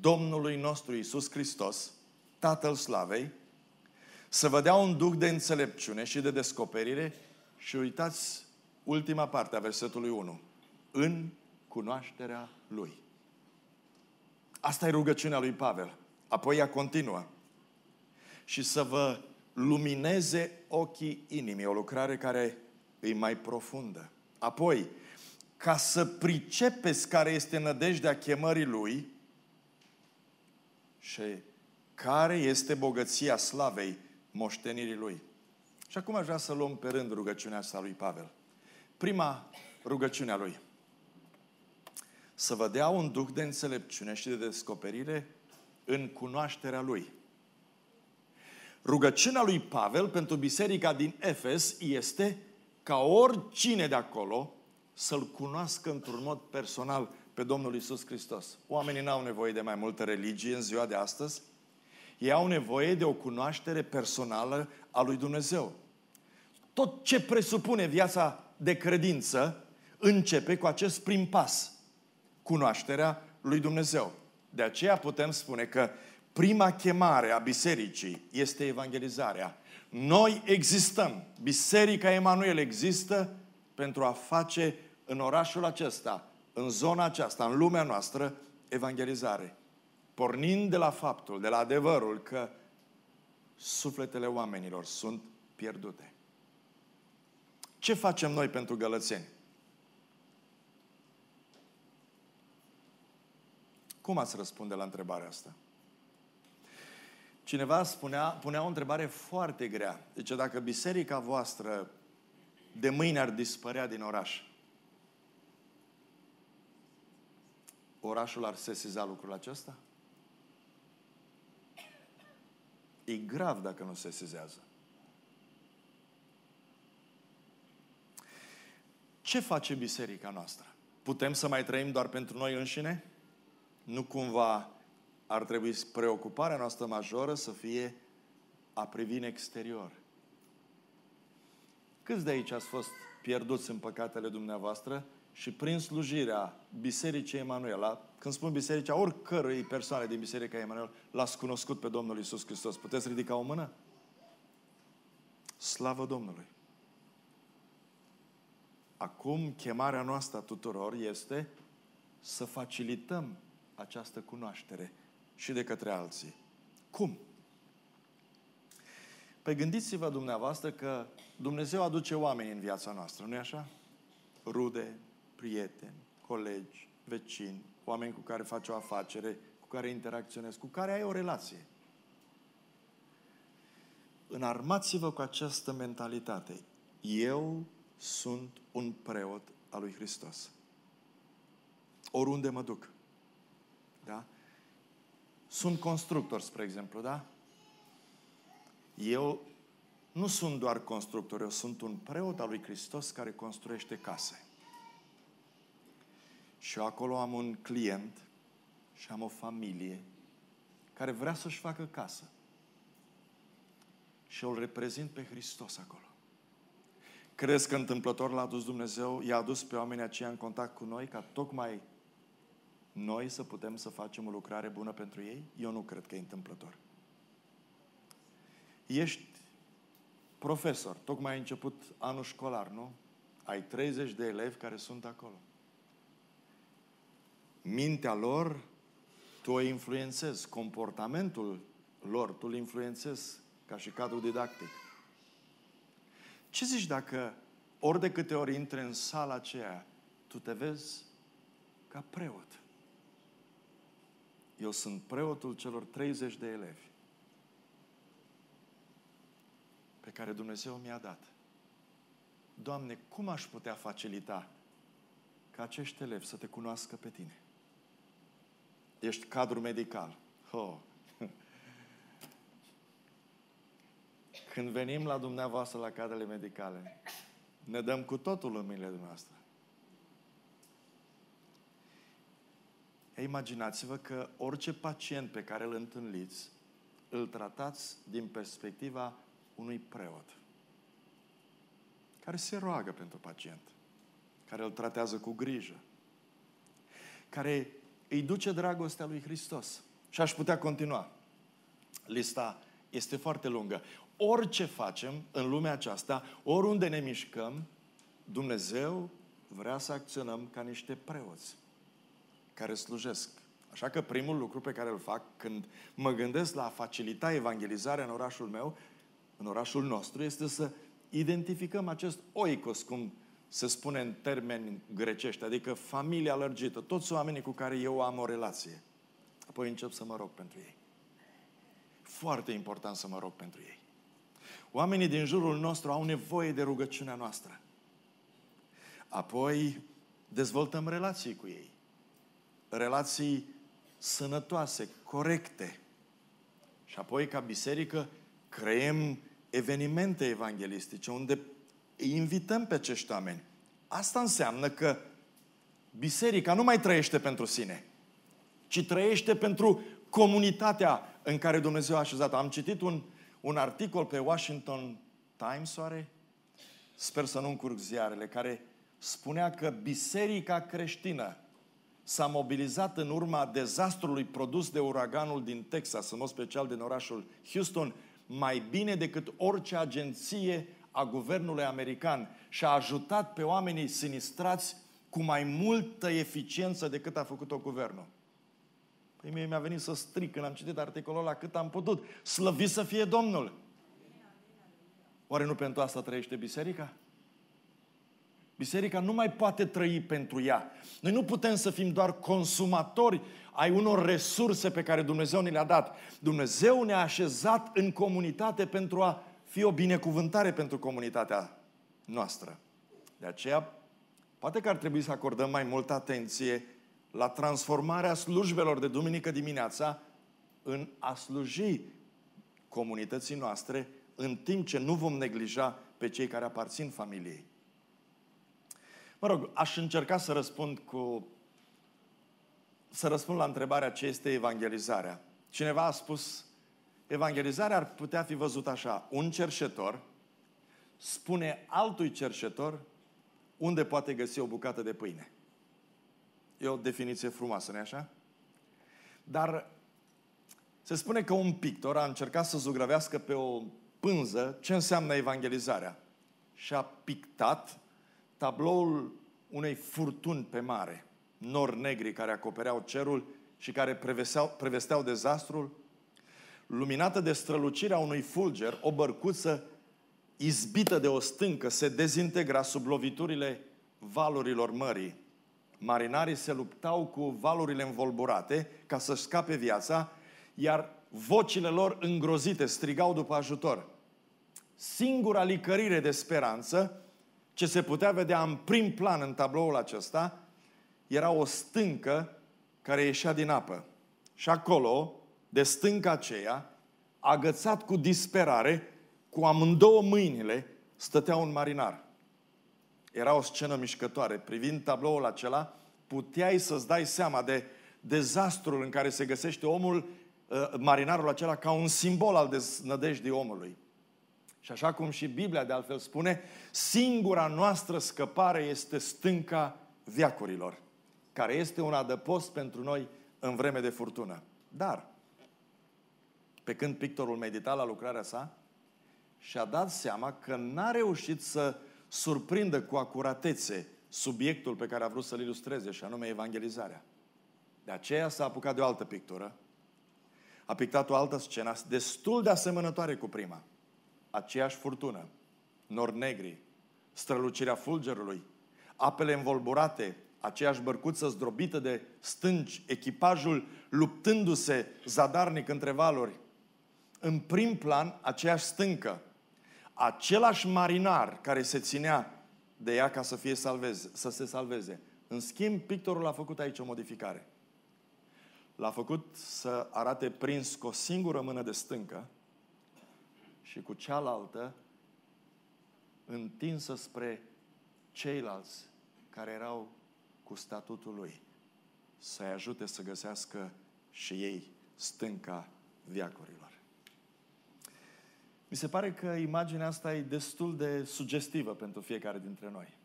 S3: Domnului nostru Isus Hristos, Tatăl Slavei, să vă dea un duc de înțelepciune și de descoperire și uitați ultima parte a versetului 1. În cunoașterea Lui. Asta e rugăciunea lui Pavel. Apoi ea continuă. Și să vă lumineze ochii inimii, o lucrare care e mai profundă. Apoi, ca să pricepeți care este nădejdea chemării Lui și care este bogăția slavei moștenirii Lui. Și acum aș vrea să luăm pe rând rugăciunea asta lui Pavel. Prima rugăciunea lui să vă dea un duh de înțelepciune și de descoperire în cunoașterea Lui. Rugăciunea lui Pavel pentru biserica din Efes este ca oricine de acolo să-L cunoască într-un mod personal pe Domnul Isus Hristos. Oamenii n-au nevoie de mai multă religie în ziua de astăzi. Ei au nevoie de o cunoaștere personală a lui Dumnezeu. Tot ce presupune viața de credință începe cu acest prim pas cunoașterea lui Dumnezeu. De aceea putem spune că prima chemare a bisericii este evangelizarea. Noi existăm. Biserica Emanuel există pentru a face în orașul acesta, în zona aceasta, în lumea noastră, evangelizare. pornind de la faptul, de la adevărul că sufletele oamenilor sunt pierdute. Ce facem noi pentru gălățeni? Cum ați răspunde la întrebarea asta? Cineva spunea, punea o întrebare foarte grea. Deci dacă biserica voastră de mâine ar dispărea din oraș, orașul ar sesiza lucrul acesta? E grav dacă nu se sesizează. Ce face biserica noastră? Putem să mai trăim doar pentru noi înșine? Nu cumva ar trebui preocuparea noastră majoră să fie a privi în exterior. Câți de aici ați fost pierduți în păcatele dumneavoastră și prin slujirea Bisericii Emanuel, când spun bisericea, oricărui persoane din Biserica Emanuel, l-ați cunoscut pe Domnul Isus Hristos. Puteți ridica o mână? Slavă Domnului! Acum, chemarea noastră a tuturor este să facilităm această cunoaștere și de către alții. Cum? Păi gândiți-vă dumneavoastră că Dumnezeu aduce oameni în viața noastră, nu-i așa? Rude, prieteni, colegi, vecini, oameni cu care faci o afacere, cu care interacționezi, cu care ai o relație. Înarmați-vă cu această mentalitate. Eu sunt un preot al lui Hristos. Oriunde mă duc. Da? Sunt constructor, spre exemplu, da? Eu nu sunt doar constructor, eu sunt un preot al lui Hristos care construiește case. Și eu acolo am un client și am o familie care vrea să-și facă casă. Și eu îl reprezint pe Hristos acolo. Crezi că întâmplător l-a adus Dumnezeu, i-a adus pe oamenii aceia în contact cu noi ca tocmai noi să putem să facem o lucrare bună pentru ei? Eu nu cred că e întâmplător. Ești profesor, tocmai ai început anul școlar, nu? Ai 30 de elevi care sunt acolo. Mintea lor, tu o influențezi, comportamentul lor, tu îl influențezi ca și cadru didactic. Ce zici dacă ori de câte ori intri în sala aceea, tu te vezi ca preot? Eu sunt preotul celor 30 de elevi pe care Dumnezeu mi-a dat. Doamne, cum aș putea facilita ca acești elevi să te cunoască pe tine? Ești cadru medical. Oh. Când venim la dumneavoastră la cadrele medicale, ne dăm cu totul în mâinile dumneavoastră. Imaginați-vă că orice pacient pe care îl întâlniți, îl tratați din perspectiva unui preot care se roagă pentru pacient, care îl tratează cu grijă, care îi duce dragostea lui Hristos. Și aș putea continua. Lista este foarte lungă. Orice facem în lumea aceasta, oriunde ne mișcăm, Dumnezeu vrea să acționăm ca niște preoți care slujesc. Așa că primul lucru pe care îl fac când mă gândesc la a facilita evangelizarea în orașul meu, în orașul nostru, este să identificăm acest oikos, cum se spune în termeni grecești, adică familia lărgită, toți oamenii cu care eu am o relație. Apoi încep să mă rog pentru ei. Foarte important să mă rog pentru ei. Oamenii din jurul nostru au nevoie de rugăciunea noastră. Apoi dezvoltăm relații cu ei relații sănătoase, corecte. Și apoi, ca biserică, creăm evenimente evanghelistice unde îi invităm pe acești oameni. Asta înseamnă că biserica nu mai trăiește pentru sine, ci trăiește pentru comunitatea în care Dumnezeu a așezat. Am citit un, un articol pe Washington Times, oare? Sper să nu încurc ziarele, care spunea că biserica creștină s-a mobilizat în urma dezastrului produs de uraganul din Texas, în mod special din orașul Houston, mai bine decât orice agenție a guvernului american și a ajutat pe oamenii sinistrați cu mai multă eficiență decât a făcut-o guvernul. Păi mie mi-a venit să stric când am citit articolul ăla cât am putut. Slăvit să fie Domnul! Oare nu pentru asta trăiește biserica? Biserica nu mai poate trăi pentru ea. Noi nu putem să fim doar consumatori ai unor resurse pe care Dumnezeu ni le-a dat. Dumnezeu ne-a așezat în comunitate pentru a fi o binecuvântare pentru comunitatea noastră. De aceea, poate că ar trebui să acordăm mai multă atenție la transformarea slujbelor de duminică dimineața în a sluji comunității noastre, în timp ce nu vom neglija pe cei care aparțin familiei. Mă rog, aș încerca să răspund cu să răspund la întrebarea ce este evangelizarea. Cineva a spus, evangelizarea ar putea fi văzută așa. Un cerșetor spune altui cerșetor unde poate găsi o bucată de pâine. E o definiție frumoasă, nu așa? Dar se spune că un pictor a încercat să zugrăvească pe o pânză ce înseamnă evangelizarea. Și a pictat tabloul unei furtuni pe mare, nori negri care acopereau cerul și care prevesteau, prevesteau dezastrul, luminată de strălucirea unui fulger, o bărcuță izbită de o stâncă se dezintegra sub loviturile valurilor mării. Marinarii se luptau cu valurile învolburate ca să-și scape viața, iar vocile lor îngrozite strigau după ajutor. Singura licărire de speranță ce se putea vedea în prim plan în tabloul acesta era o stâncă care ieșea din apă. Și acolo, de stânca aceea, agățat cu disperare, cu amândouă mâinile, stătea un marinar. Era o scenă mișcătoare. Privind tabloul acela, puteai să-ți dai seama de dezastrul în care se găsește omul, uh, marinarul acela, ca un simbol al deznădejdii omului. Și așa cum și Biblia de altfel spune, singura noastră scăpare este stânca viacurilor, care este un adăpost pentru noi în vreme de furtună. Dar, pe când pictorul medita la lucrarea sa, și-a dat seama că n-a reușit să surprindă cu acuratețe subiectul pe care a vrut să-l ilustreze, și anume evangelizarea. De aceea s-a apucat de o altă pictură, a pictat o altă scenă destul de asemănătoare cu prima – aceeași furtună, nori negri, strălucirea fulgerului, apele învolburate, aceeași bărcuță zdrobită de stânci, echipajul luptându-se zadarnic între valuri. În prim plan, aceeași stâncă, același marinar care se ținea de ea ca să, fie salveze, să se salveze. În schimb, pictorul a făcut aici o modificare. L-a făcut să arate prins cu o singură mână de stâncă și cu cealaltă întinsă spre ceilalți care erau cu statutul lui. Să-i ajute să găsească și ei stânca viacurilor. Mi se pare că imaginea asta e destul de sugestivă pentru fiecare dintre noi.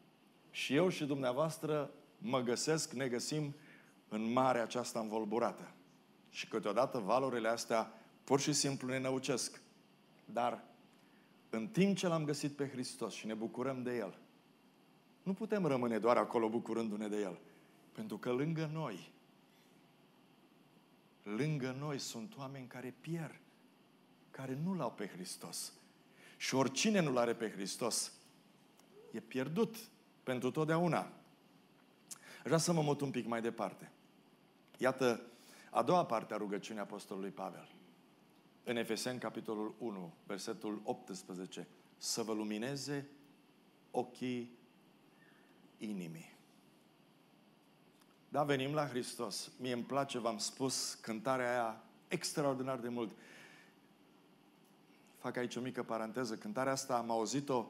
S3: Și eu și dumneavoastră mă găsesc, ne găsim în marea aceasta învolburată. Și câteodată valurile astea pur și simplu ne năucesc. Dar în timp ce l-am găsit pe Hristos și ne bucurăm de El, nu putem rămâne doar acolo bucurându-ne de El. Pentru că lângă noi, lângă noi sunt oameni care pierd, care nu l-au pe Hristos. Și oricine nu l-are pe Hristos, e pierdut pentru totdeauna. Aș vrea să mă mut un pic mai departe. Iată a doua parte a rugăciunii Apostolului Pavel în Efeseni, capitolul 1, versetul 18, să vă lumineze ochii inimii. Da, venim la Hristos. Mie îmi place, v-am spus, cântarea aia extraordinar de mult. Fac aici o mică paranteză. Cântarea asta am auzit-o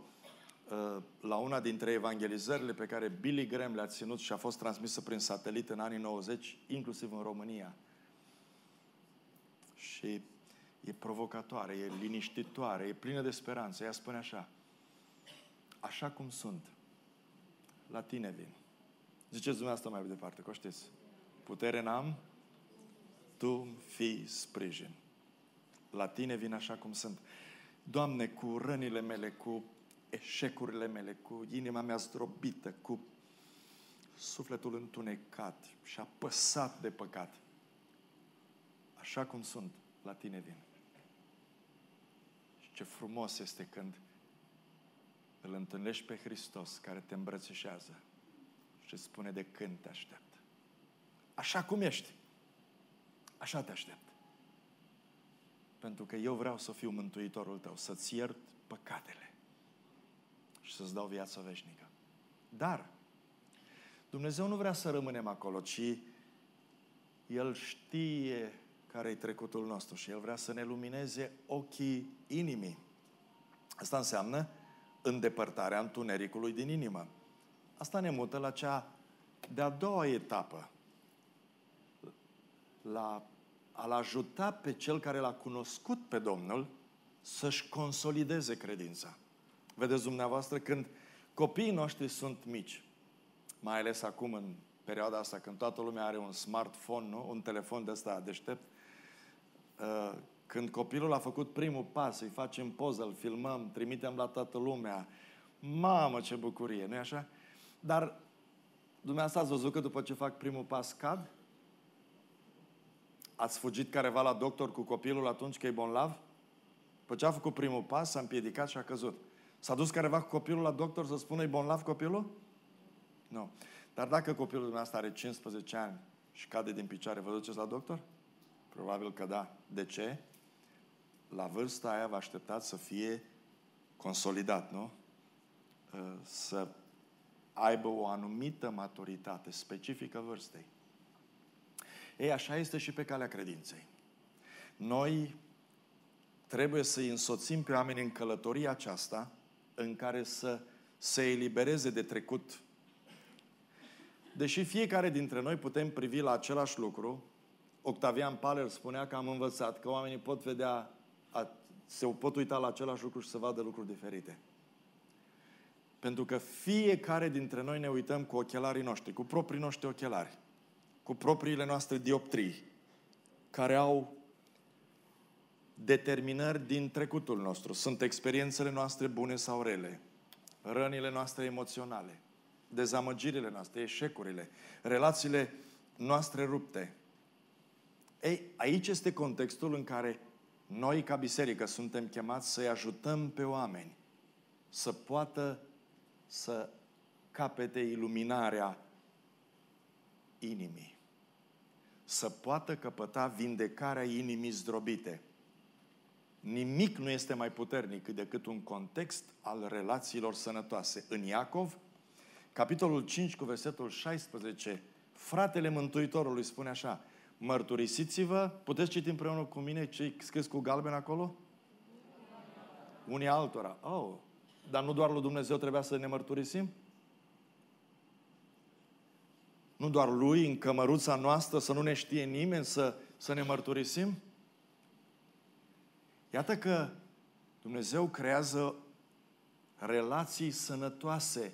S3: uh, la una dintre evangelizările pe care Billy Graham le-a ținut și a fost transmisă prin satelit în anii 90, inclusiv în România. Și e provocatoare, e liniștitoare, e plină de speranță. Ea spune așa, așa cum sunt, la tine vin. Ziceți dumneavoastră mai departe, că știți. Putere n-am, tu fii sprijin. La tine vin așa cum sunt. Doamne, cu rănile mele, cu eșecurile mele, cu inima mea zdrobită, cu sufletul întunecat și apăsat de păcat. așa cum sunt, la tine vin. Și ce frumos este când îl întâlnești pe Hristos care te îmbrățișează și spune de când te aștept. Așa cum ești. Așa te aștept. Pentru că eu vreau să fiu mântuitorul tău, să-ți iert păcatele și să-ți dau viața veșnică. Dar Dumnezeu nu vrea să rămânem acolo, ci El știe care e trecutul nostru și El vrea să ne lumineze ochii inimii. Asta înseamnă îndepărtarea întunericului din inimă. Asta ne mută la cea de-a doua etapă. La a-l ajuta pe cel care l-a cunoscut pe Domnul să-și consolideze credința. Vedeți dumneavoastră, când copiii noștri sunt mici, mai ales acum în perioada asta, când toată lumea are un smartphone, nu? un telefon de ăsta deștept, uh, când copilul a făcut primul pas, îi facem poză, îl filmăm, trimitem la toată lumea, mamă ce bucurie, nu-i așa? Dar dumneavoastră ați văzut că după ce fac primul pas cad? Ați fugit careva la doctor cu copilul atunci că e bonlav? După ce a făcut primul pas, s-a împiedicat și a căzut. S-a dus careva cu copilul la doctor să spună e bonlav copilul? Nu. Dar dacă copilul dumneavoastră are 15 ani și cade din picioare, vă duceți la doctor? Probabil că da. De ce? La vârsta aia vă așteptați să fie consolidat, nu? Ă, să aibă o anumită maturitate specifică vârstei. Ei, așa este și pe calea credinței. Noi trebuie să-i însoțim pe oameni în călătoria aceasta în care să se elibereze de trecut. Deși fiecare dintre noi putem privi la același lucru, Octavian Paler spunea că am învățat că oamenii pot vedea, se pot uita la același lucru și să vadă lucruri diferite. Pentru că fiecare dintre noi ne uităm cu ochelarii noștri, cu proprii noștri ochelari, cu propriile noastre dioptrii, care au determinări din trecutul nostru. Sunt experiențele noastre bune sau rele, rănile noastre emoționale, dezamăgirile noastre, eșecurile, relațiile noastre rupte. Ei, aici este contextul în care noi, ca biserică, suntem chemați să-i ajutăm pe oameni să poată să capete iluminarea inimii. Să poată căpăta vindecarea inimii zdrobite. Nimic nu este mai puternic decât un context al relațiilor sănătoase. În Iacov, capitolul 5 cu versetul 16, fratele Mântuitorului spune așa, mărturisiți-vă, puteți citi împreună cu mine ce scris cu galben acolo? Unii altora. Oh, dar nu doar lui Dumnezeu trebuia să ne mărturisim? Nu doar lui, în cămăruța noastră, să nu ne știe nimeni, să, să ne mărturisim? Iată că Dumnezeu creează relații sănătoase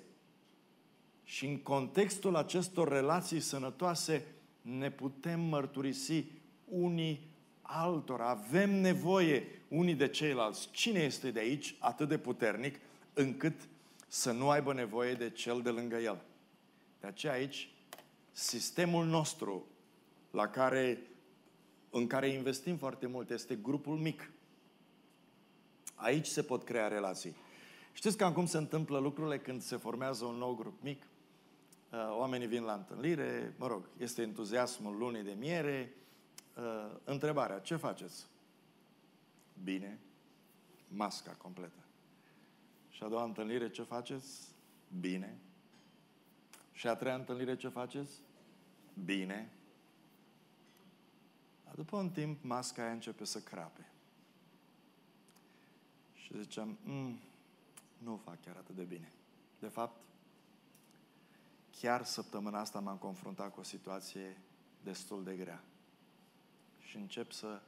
S3: și în contextul acestor relații sănătoase ne putem mărturisi unii altora. Avem nevoie unii de ceilalți. Cine este de aici atât de puternic încât să nu aibă nevoie de cel de lângă el? De aceea aici, sistemul nostru la care, în care investim foarte mult este grupul mic. Aici se pot crea relații. Știți cam cum se întâmplă lucrurile când se formează un nou grup mic? Uh, oamenii vin la întâlnire, mă rog, este entuziasmul lunii de miere. Uh, întrebarea, ce faceți? Bine, masca completă. Și a doua întâlnire, ce faceți? Bine. Și a treia întâlnire, ce faceți? Bine. Dar după un timp, masca aia începe să crape. Și ziceam, mm, nu fac chiar atât de bine. De fapt, chiar săptămâna asta m-am confruntat cu o situație destul de grea. Și încep să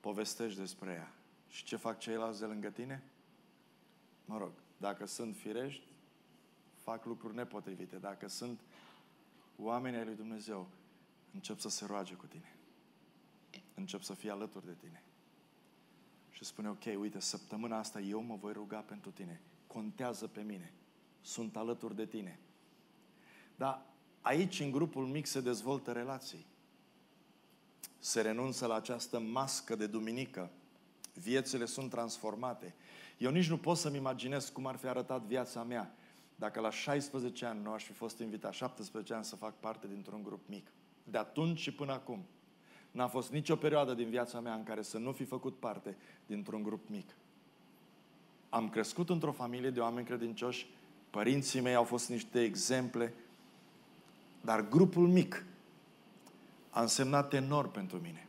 S3: povestești despre ea. Și ce fac ceilalți de lângă tine? Mă rog, dacă sunt firești, fac lucruri nepotrivite. Dacă sunt oameni ai lui Dumnezeu, încep să se roage cu tine. Încep să fie alături de tine. Și spune, ok, uite, săptămâna asta eu mă voi ruga pentru tine. Contează pe mine. Sunt alături de tine. Dar aici, în grupul mic, se dezvoltă relații. se renunță la această mască de duminică. Viețile sunt transformate. Eu nici nu pot să-mi imaginez cum ar fi arătat viața mea dacă la 16 ani nu aș fi fost invitat, 17 ani să fac parte dintr-un grup mic. De atunci și până acum, n-a fost nicio perioadă din viața mea în care să nu fi făcut parte dintr-un grup mic. Am crescut într-o familie de oameni credincioși, părinții mei au fost niște exemple, dar grupul mic a însemnat enorm pentru mine.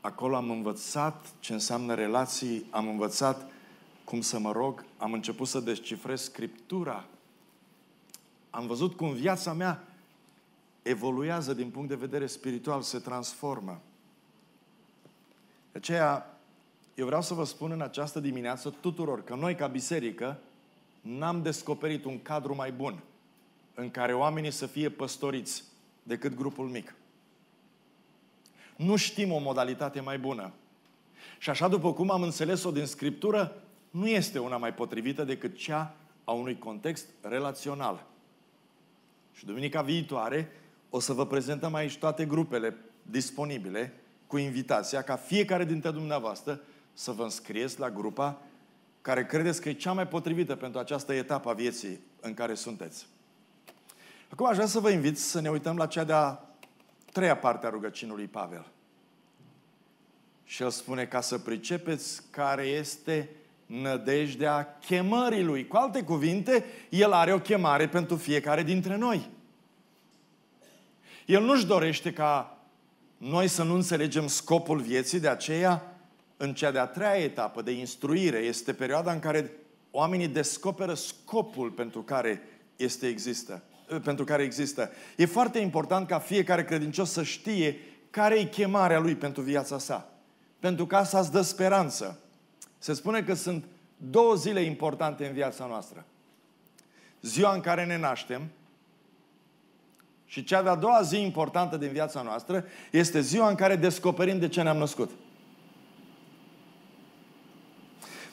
S3: Acolo am învățat ce înseamnă relații, am învățat cum să mă rog, am început să descifrez Scriptura. Am văzut cum viața mea evoluează din punct de vedere spiritual, se transformă. De aceea, eu vreau să vă spun în această dimineață tuturor că noi, ca biserică, n-am descoperit un cadru mai bun în care oamenii să fie păstoriți decât grupul mic. Nu știm o modalitate mai bună. Și așa după cum am înțeles-o din Scriptură, nu este una mai potrivită decât cea a unui context relațional. Și duminica viitoare o să vă prezentăm aici toate grupele disponibile cu invitația ca fiecare dintre dumneavoastră să vă înscrieți la grupa care credeți că e cea mai potrivită pentru această etapă a vieții în care sunteți. Acum aș vrea să vă invit să ne uităm la cea de-a treia parte a rugăcinului Pavel. Și el spune ca să pricepeți care este nădejdea chemării lui. Cu alte cuvinte, el are o chemare pentru fiecare dintre noi. El nu-și dorește ca noi să nu înțelegem scopul vieții, de aceea, în cea de-a treia etapă de instruire, este perioada în care oamenii descoperă scopul pentru care este există, pentru care există. E foarte important ca fiecare credincios să știe care e chemarea lui pentru viața sa. Pentru că asta îți dă speranță. Se spune că sunt două zile importante în viața noastră. Ziua în care ne naștem și cea de-a doua zi importantă din viața noastră este ziua în care descoperim de ce ne-am născut.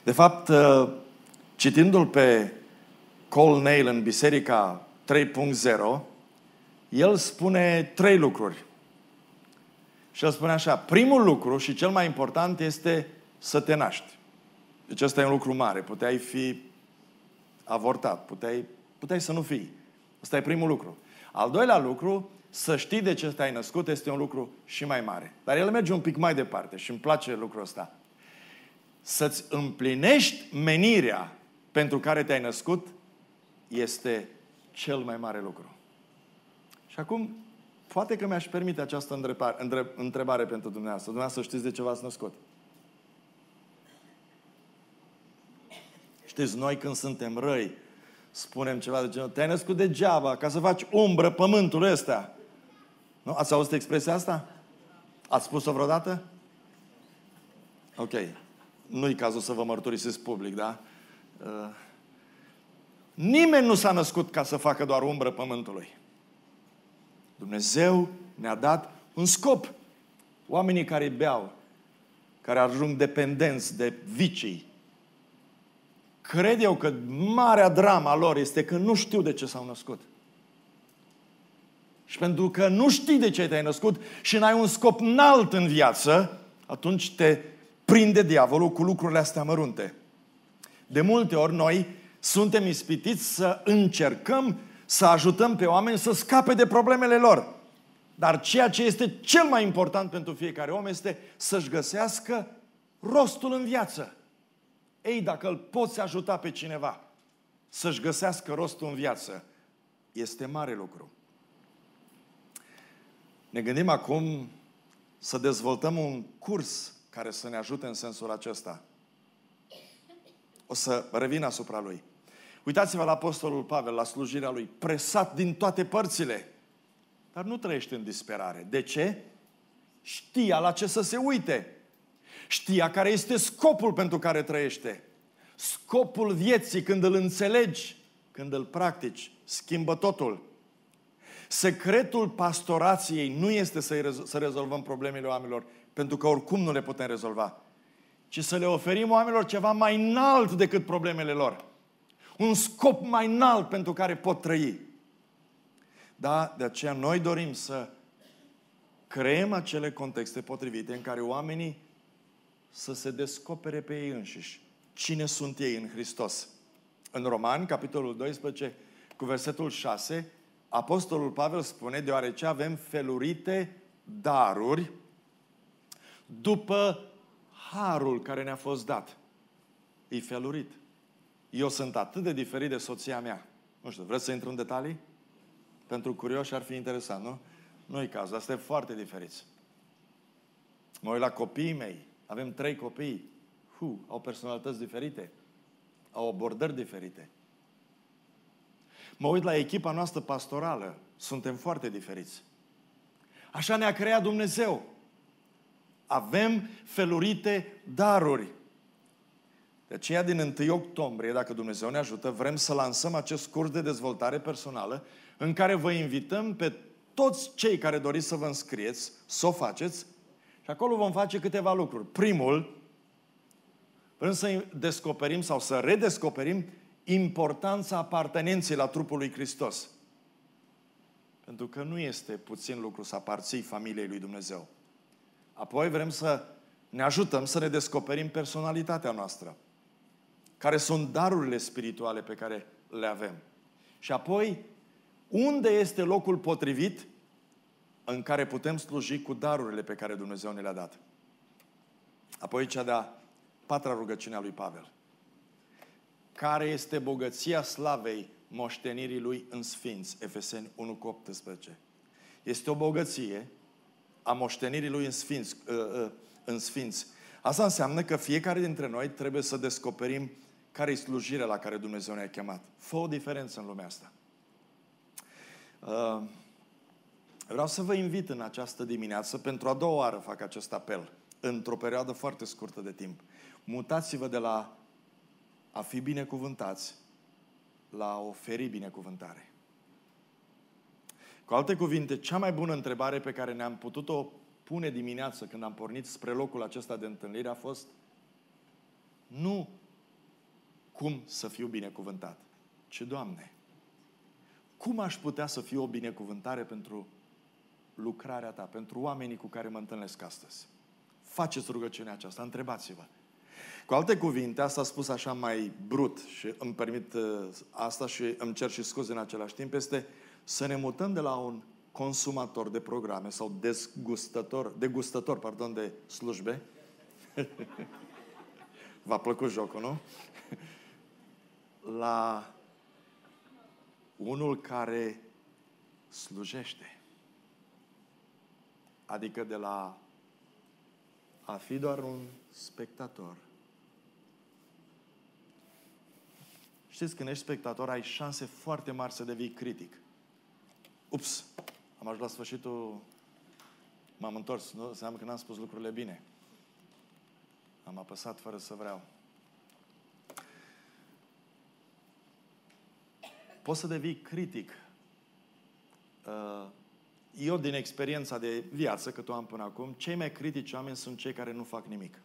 S3: De fapt, uh, citindu-l pe Cole Nail în Biserica 3.0, el spune trei lucruri. Și el spune așa, primul lucru și cel mai important este să te naști. Deci ăsta e un lucru mare. Puteai fi avortat, puteai, puteai să nu fii. Ăsta e primul lucru. Al doilea lucru, să știi de ce te-ai născut este un lucru și mai mare. Dar el merge un pic mai departe și îmi place lucrul ăsta. Să-ți împlinești menirea pentru care te-ai născut este cel mai mare lucru. Și acum, poate că mi-aș permite această întrebare pentru dumneavoastră. Dumneavoastră știți de ce v-ați născut. Știți, noi când suntem răi, spunem ceva de genul, te-ai născut degeaba, ca să faci umbră pământul ăsta. Nu? Ați auzit expresia asta? Ați spus-o vreodată? Ok. Nu-i cazul să vă mărturisiți public, da? Uh, nimeni nu s-a născut ca să facă doar umbră pământului. Dumnezeu ne-a dat un scop. Oamenii care beau, care ajung dependenți de vicii, cred eu că marea drama lor este că nu știu de ce s-au născut. Și pentru că nu știi de ce te-ai născut și n-ai un scop înalt în viață, atunci te prinde diavolul cu lucrurile astea mărunte. De multe ori noi suntem ispitiți să încercăm să ajutăm pe oameni să scape de problemele lor. Dar ceea ce este cel mai important pentru fiecare om este să-și găsească rostul în viață. Ei, dacă îl poți ajuta pe cineva să-și găsească rostul în viață, este mare lucru. Ne gândim acum să dezvoltăm un curs care să ne ajute în sensul acesta. O să revin asupra lui. Uitați-vă la Apostolul Pavel, la slujirea lui, presat din toate părțile, dar nu trăiește în disperare. De ce? Știa la ce să se uite. Știa care este scopul pentru care trăiește. Scopul vieții, când îl înțelegi, când îl practici, schimbă totul. Secretul pastorației nu este să, să rezolvăm problemele oamenilor, pentru că oricum nu le putem rezolva, ci să le oferim oamenilor ceva mai înalt decât problemele lor. Un scop mai înalt pentru care pot trăi. Da, de aceea noi dorim să creăm acele contexte potrivite în care oamenii să se descopere pe ei înșiși. Cine sunt ei în Hristos? În Roman, capitolul 12, cu versetul 6, Apostolul Pavel spune, deoarece avem felurite daruri după harul care ne-a fost dat. E felurit. Eu sunt atât de diferit de soția mea. Nu știu, vreți să intru în detalii? Pentru curioși ar fi interesant, nu? Nu-i cazul, asta e foarte diferit. Mă uit la copiii mei. Avem trei copii. Hu, au personalități diferite. Au abordări diferite. Mă uit la echipa noastră pastorală. Suntem foarte diferiți. Așa ne-a creat Dumnezeu. Avem felurite daruri. De aceea, din 1 octombrie, dacă Dumnezeu ne ajută, vrem să lansăm acest curs de dezvoltare personală în care vă invităm pe toți cei care doriți să vă înscrieți, să o faceți și acolo vom face câteva lucruri. Primul, vrem să descoperim sau să redescoperim importanța apartenenței la trupul lui Hristos. Pentru că nu este puțin lucru să aparții familiei lui Dumnezeu. Apoi vrem să ne ajutăm să ne descoperim personalitatea noastră. Care sunt darurile spirituale pe care le avem. Și apoi, unde este locul potrivit în care putem sluji cu darurile pe care Dumnezeu ne le-a dat. Apoi cea de-a patra rugăciune a lui Pavel. Care este bogăția slavei moștenirii lui în Sfinți? Efeseni 1 cu 18. Este o bogăție a moștenirii lui în Sfinți, uh, uh, în Sfinți. Asta înseamnă că fiecare dintre noi trebuie să descoperim care e slujirea la care Dumnezeu ne-a chemat. Fă o diferență în lumea asta. Uh, Vreau să vă invit în această dimineață, pentru a doua oară fac acest apel, într-o perioadă foarte scurtă de timp. Mutați-vă de la a fi binecuvântați la a oferi binecuvântare. Cu alte cuvinte, cea mai bună întrebare pe care ne-am putut-o pune dimineață când am pornit spre locul acesta de întâlnire a fost nu cum să fiu binecuvântat, ci Doamne, cum aș putea să fiu o binecuvântare pentru lucrarea ta, pentru oamenii cu care mă întâlnesc astăzi. Faceți rugăciunea aceasta, întrebați-vă. Cu alte cuvinte, asta a spus așa mai brut și îmi permit uh, asta și îmi cer și scuze în același timp, este să ne mutăm de la un consumator de programe sau degustător, degustător pardon, de slujbe. V-a plăcut jocul, nu? La unul care slujește. Adică de la a fi doar un spectator. Știți, când ești spectator, ai șanse foarte mari să devii critic. Ups, am ajuns la sfârșitul, m-am întors, nu? Înseamnă că n-am spus lucrurile bine. Am apăsat fără să vreau. Poți să devii critic. Uh, eu din experiența de viață, cât o am până acum, cei mai critici oameni sunt cei care nu fac nimic.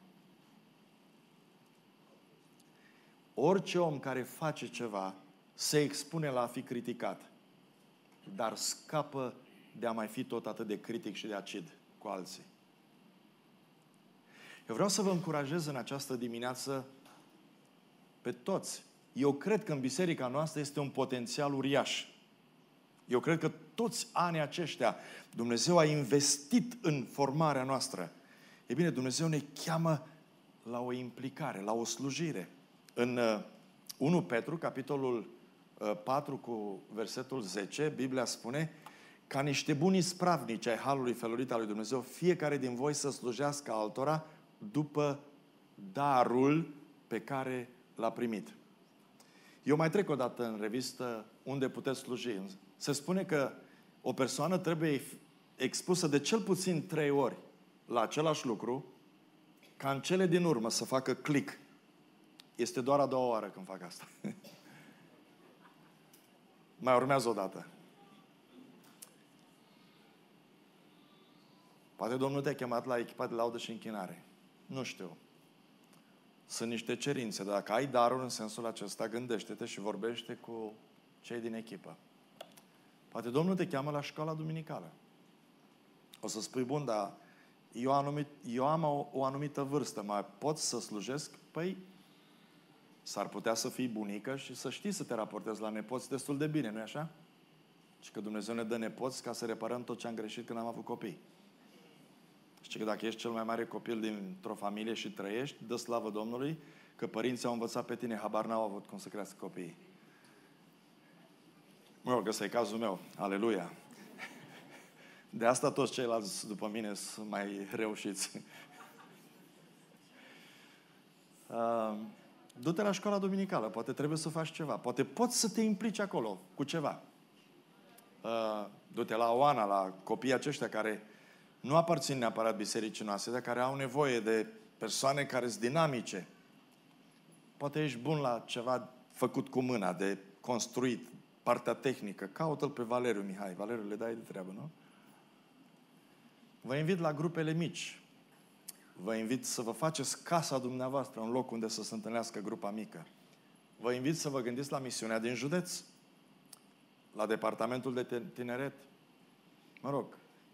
S3: Orice om care face ceva se expune la a fi criticat, dar scapă de a mai fi tot atât de critic și de acid cu alții. Eu vreau să vă încurajez în această dimineață pe toți. Eu cred că în biserica noastră este un potențial uriaș. Eu cred că toți anii aceștia Dumnezeu a investit în formarea noastră. E bine, Dumnezeu ne cheamă la o implicare, la o slujire. În 1 uh, Petru, capitolul 4 uh, cu versetul 10, Biblia spune ca niște buni spravnici ai halului felurit al lui Dumnezeu, fiecare din voi să slujească altora după darul pe care l-a primit. Eu mai trec o dată în revistă unde puteți sluji. Se spune că o persoană trebuie expusă de cel puțin trei ori la același lucru, ca în cele din urmă să facă click. Este doar a doua oară când fac asta. Mai urmează o dată. Poate Domnul te-a chemat la echipa de laudă și închinare. Nu știu. Sunt niște cerințe. Dacă ai darul în sensul acesta, gândește-te și vorbește cu cei din echipă. Poate Domnul te cheamă la școala duminicală. O să spui, bun, dar eu, anumit, eu am o, o anumită vârstă, mai pot să slujesc? Păi, s-ar putea să fii bunică și să știi să te raportezi la nepoți destul de bine, nu-i așa? Și că Dumnezeu ne dă nepoți ca să reparăm tot ce am greșit când am avut copii. Și că dacă ești cel mai mare copil dintr-o familie și trăiești, dă slavă Domnului că părinții au învățat pe tine, habar n-au avut cum să crească copiii. Mă rog, ăsta e cazul meu. Aleluia! De asta toți ceilalți după mine sunt mai reușiți. Uh, du-te la școala dominicală, poate trebuie să faci ceva, poate poți să te implici acolo cu ceva. Uh, du-te la Oana, la copiii aceștia care nu aparțin neapărat bisericii noastre, dar care au nevoie de persoane care sunt dinamice. Poate ești bun la ceva făcut cu mâna, de construit, partea tehnică. Caută-l pe Valeriu Mihai. Valeriu, le dai de treabă, nu? Vă invit la grupele mici. Vă invit să vă faceți casa dumneavoastră un loc unde să se întâlnească grupa mică. Vă invit să vă gândiți la misiunea din județ, la departamentul de tineret. Mă rog,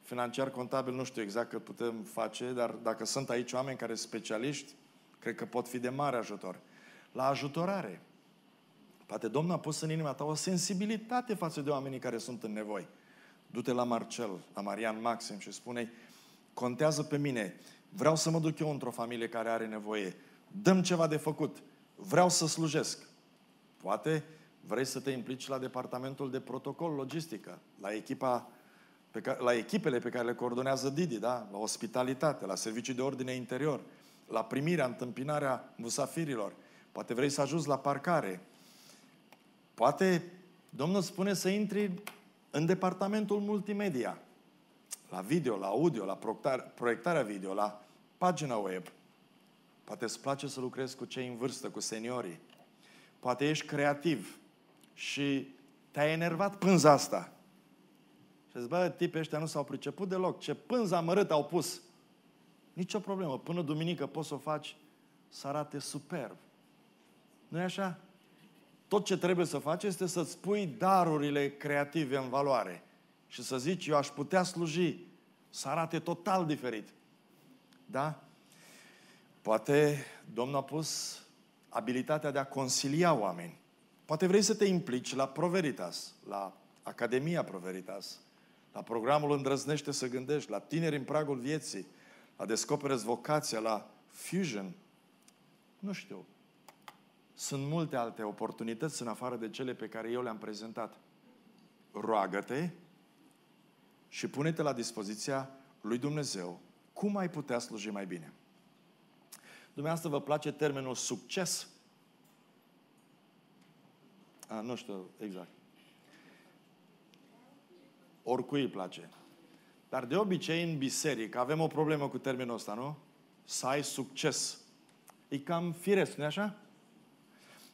S3: financiar contabil nu știu exact cât putem face, dar dacă sunt aici oameni care sunt specialiști, cred că pot fi de mare ajutor. La ajutorare. Poate Domnul a pus în inima ta o sensibilitate față de oamenii care sunt în nevoi. Du-te la Marcel, la Marian Maxim și spune contează pe mine, vreau să mă duc eu într-o familie care are nevoie, dăm ceva de făcut, vreau să slujesc. Poate vrei să te implici la departamentul de protocol logistică, la echipa pe care, la echipele pe care le coordonează Didi, da? la ospitalitate, la servicii de ordine interior, la primirea, întâmpinarea musafirilor. Poate vrei să ajungi la parcare. Poate Domnul spune să intri în departamentul multimedia, la video, la audio, la proiectarea video, la pagina web. Poate îți place să lucrezi cu cei în vârstă, cu seniorii. Poate ești creativ și te-a enervat pânza asta. Și zici, bă, tipii ăștia nu s-au priceput deloc. Ce pânză amărât au pus. Nicio problemă. Până duminică poți să o faci să arate superb. nu e așa? Tot ce trebuie să faci este să-ți pui darurile creative în valoare. Și să zici, eu aș putea sluji să arate total diferit. Da? Poate Domnul a pus abilitatea de a consilia oameni. Poate vrei să te implici la Proveritas, la Academia Proveritas, la programul Îndrăznește să gândești, la tineri în pragul vieții, la Descopereți vocația, la Fusion. Nu știu. Sunt multe alte oportunități în afară de cele pe care eu le-am prezentat. Roagă-te și pune-te la dispoziția lui Dumnezeu. Cum ai putea sluji mai bine? Dumneavoastră vă place termenul succes? A, nu știu exact. Oricui îi place. Dar de obicei în biserică avem o problemă cu termenul ăsta, nu? Să ai succes. E cam firesc, nu așa?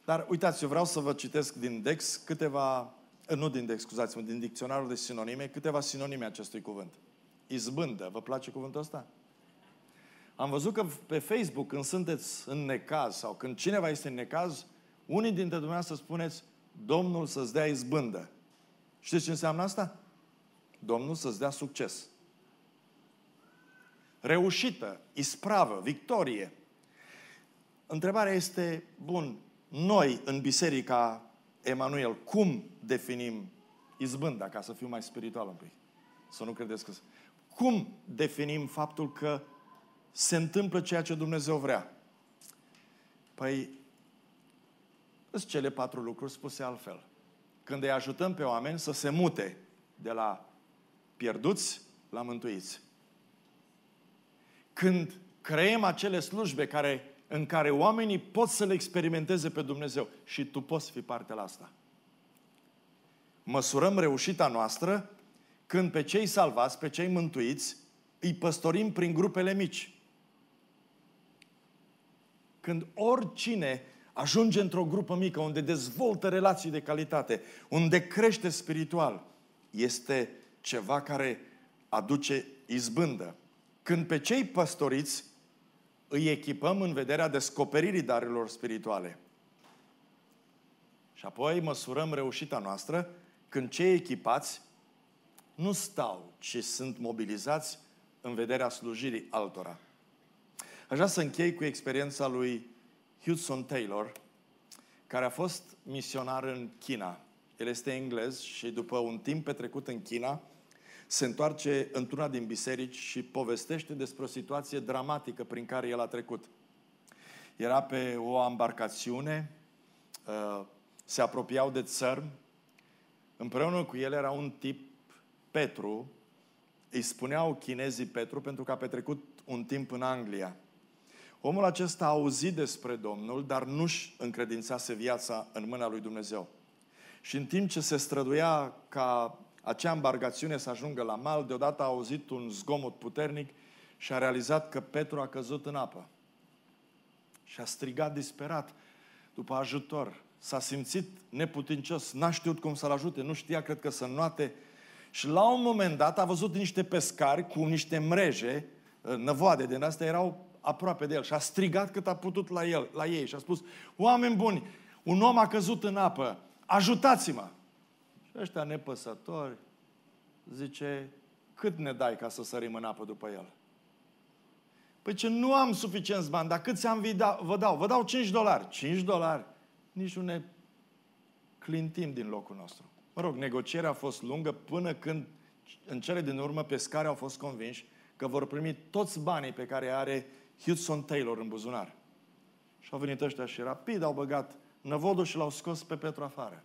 S3: Dar uitați, eu vreau să vă citesc din Dex câteva, eh, nu din Dex, scuzați-mă, din dicționarul de sinonime, câteva sinonime acestui cuvânt. Izbândă. Vă place cuvântul ăsta? Am văzut că pe Facebook, când sunteți în necaz sau când cineva este în necaz, unii dintre dumneavoastră spuneți, Domnul să-ți dea izbândă. Știți ce înseamnă asta? Domnul să-ți dea succes. Reușită, ispravă, victorie. Întrebarea este, bun, noi în Biserica Emanuel, cum definim izbânda, ca să fiu mai spiritual un pic? Să nu credeți că... Cum definim faptul că se întâmplă ceea ce Dumnezeu vrea? Păi, sunt cele patru lucruri spuse altfel. Când îi ajutăm pe oameni să se mute de la pierduți la mântuiți. Când creăm acele slujbe care, în care oamenii pot să le experimenteze pe Dumnezeu și tu poți fi parte la asta. Măsurăm reușita noastră când pe cei salvați, pe cei mântuiți, îi păstorim prin grupele mici. Când oricine ajunge într-o grupă mică unde dezvoltă relații de calitate, unde crește spiritual, este ceva care aduce izbândă. Când pe cei păstoriți îi echipăm în vederea descoperirii darurilor spirituale. Și apoi măsurăm reușita noastră când cei echipați nu stau, ci sunt mobilizați în vederea slujirii altora. Aș vrea să închei cu experiența lui Hudson Taylor, care a fost misionar în China. El este englez și după un timp petrecut în China, se întoarce într-una din biserici și povestește despre o situație dramatică prin care el a trecut. Era pe o embarcațiune, uh, se apropiau de țărm, împreună cu el era un tip, Petru, îi spuneau chinezii Petru pentru că a petrecut un timp în Anglia. Omul acesta a auzit despre Domnul, dar nu-și încredințase viața în mâna lui Dumnezeu. Și în timp ce se străduia ca acea embarcațiune să ajungă la mal, deodată a auzit un zgomot puternic și a realizat că Petru a căzut în apă. Și a strigat disperat după ajutor. S-a simțit neputincios, n-a știut cum să-l ajute, nu știa, cred că, să noate. Și la un moment dat a văzut niște pescari cu niște mreje, năvoade din astea, erau aproape de el și a strigat cât a putut la, el, la ei și a spus, oameni buni, un om a căzut în apă, ajutați-mă! Și ăștia nepăsători zice, cât ne dai ca să sărim în apă după el? Păi ce nu am suficienți bani, dar cât ți-am da, vă dau? Vă dau 5 dolari. 5 dolari? Nici nu ne clintim din locul nostru. Mă rog, negocierea a fost lungă până când în cele din urmă pescarii au fost convinși că vor primi toți banii pe care are Hudson Taylor în buzunar. Și au venit ăștia și rapid au băgat năvodul și l-au scos pe Petru afară.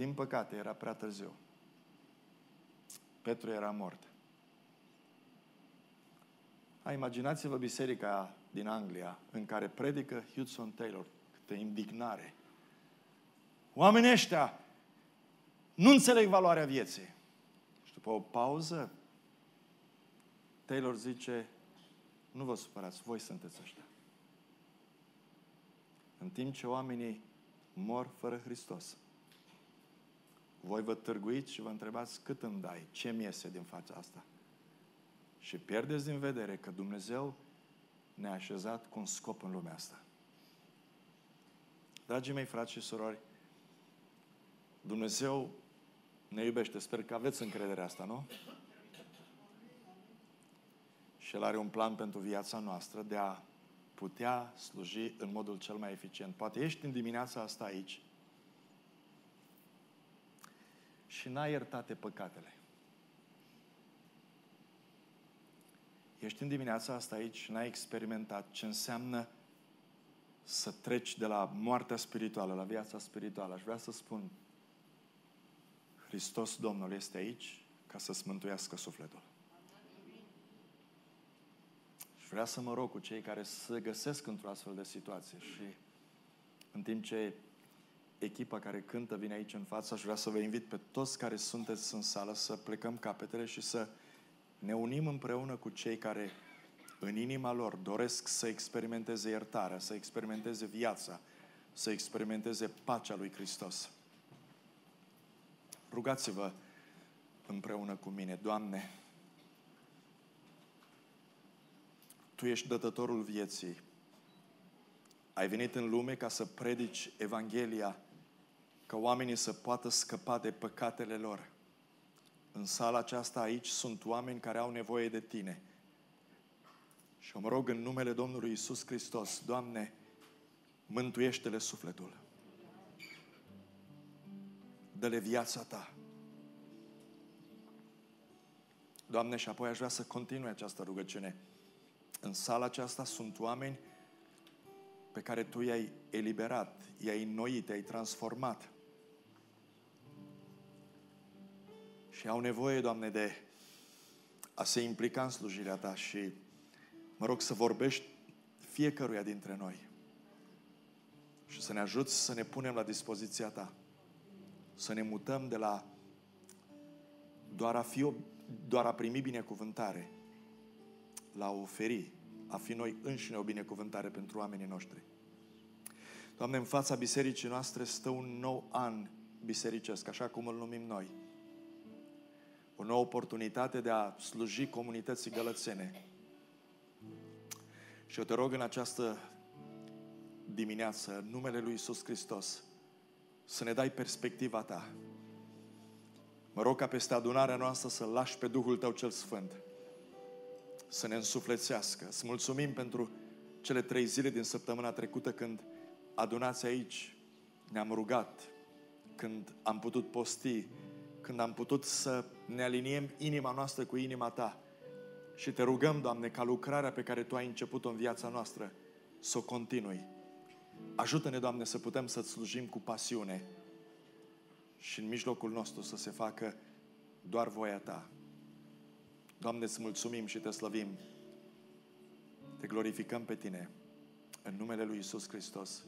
S3: Din păcate, era prea târziu. Petru era mort. A, imaginați-vă biserica din Anglia în care predică Hudson Taylor. Câte indignare. Oamenii ăștia nu înțeleg valoarea vieții. Și după o pauză, Taylor zice, nu vă supărați, voi sunteți ăștia. În timp ce oamenii mor fără Hristos, voi vă târguiți și vă întrebați cât îmi dai, ce mi iese din fața asta. Și pierdeți din vedere că Dumnezeu ne-a așezat cu un scop în lumea asta. Dragii mei, frați și surori, Dumnezeu ne iubește. Sper că aveți încrederea asta, nu? Și El are un plan pentru viața noastră de a putea sluji în modul cel mai eficient. Poate ești în dimineața asta aici și n-a iertate păcatele. Ești în dimineața asta aici și n-ai experimentat ce înseamnă să treci de la moartea spirituală la viața spirituală. Aș vrea să spun, Hristos Domnul este aici ca să-ți mântuiască sufletul. Și vrea să mă rog cu cei care se găsesc într-o astfel de situație și în timp ce echipa care cântă vine aici în față, aș vrea să vă invit pe toți care sunteți în sală să plecăm capetele și să ne unim împreună cu cei care în inima lor doresc să experimenteze iertarea, să experimenteze viața, să experimenteze pacea lui Hristos. Rugați-vă împreună cu mine, Doamne, Tu ești dătătorul vieții. Ai venit în lume ca să predici Evanghelia ca oamenii să poată scăpa de păcatele lor. În sala aceasta aici sunt oameni care au nevoie de Tine. Și mă rog în numele Domnului Isus Hristos, Doamne, mântuiește-le sufletul. Dă-le viața Ta. Doamne, și apoi aș vrea să continui această rugăciune. În sala aceasta sunt oameni pe care Tu i-ai eliberat, i-ai înnoit, i-ai transformat. Și au nevoie, Doamne, de a se implica în slujirea Ta și mă rog să vorbești fiecăruia dintre noi și să ne ajuți să ne punem la dispoziția Ta. Să ne mutăm de la doar a, fi, doar a primi binecuvântare la a oferi, a fi noi înșine o binecuvântare pentru oamenii noștri. Doamne, în fața bisericii noastre stă un nou an bisericesc, așa cum îl numim noi o nouă oportunitate de a sluji comunității gălățene. Și eu te rog în această dimineață, în numele Lui Isus Hristos, să ne dai perspectiva Ta. Mă rog ca peste adunarea noastră să lași pe Duhul Tău cel Sfânt să ne însuflețească. Să mulțumim pentru cele trei zile din săptămâna trecută când adunați aici, ne-am rugat, când am putut posti, când am putut să ne aliniem inima noastră cu inima Ta. Și te rugăm, Doamne, ca lucrarea pe care Tu ai început-o în viața noastră să o continui. Ajută-ne, Doamne, să putem să-ți slujim cu pasiune și în mijlocul nostru să se facă doar voia Ta. Doamne, îți mulțumim și te slăvim. Te glorificăm pe Tine. În numele Lui Isus Hristos.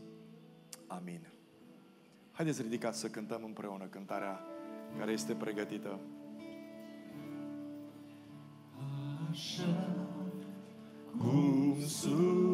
S3: Amin. Haideți ridicați să cântăm împreună cântarea care este pregătită. Așa cum sunt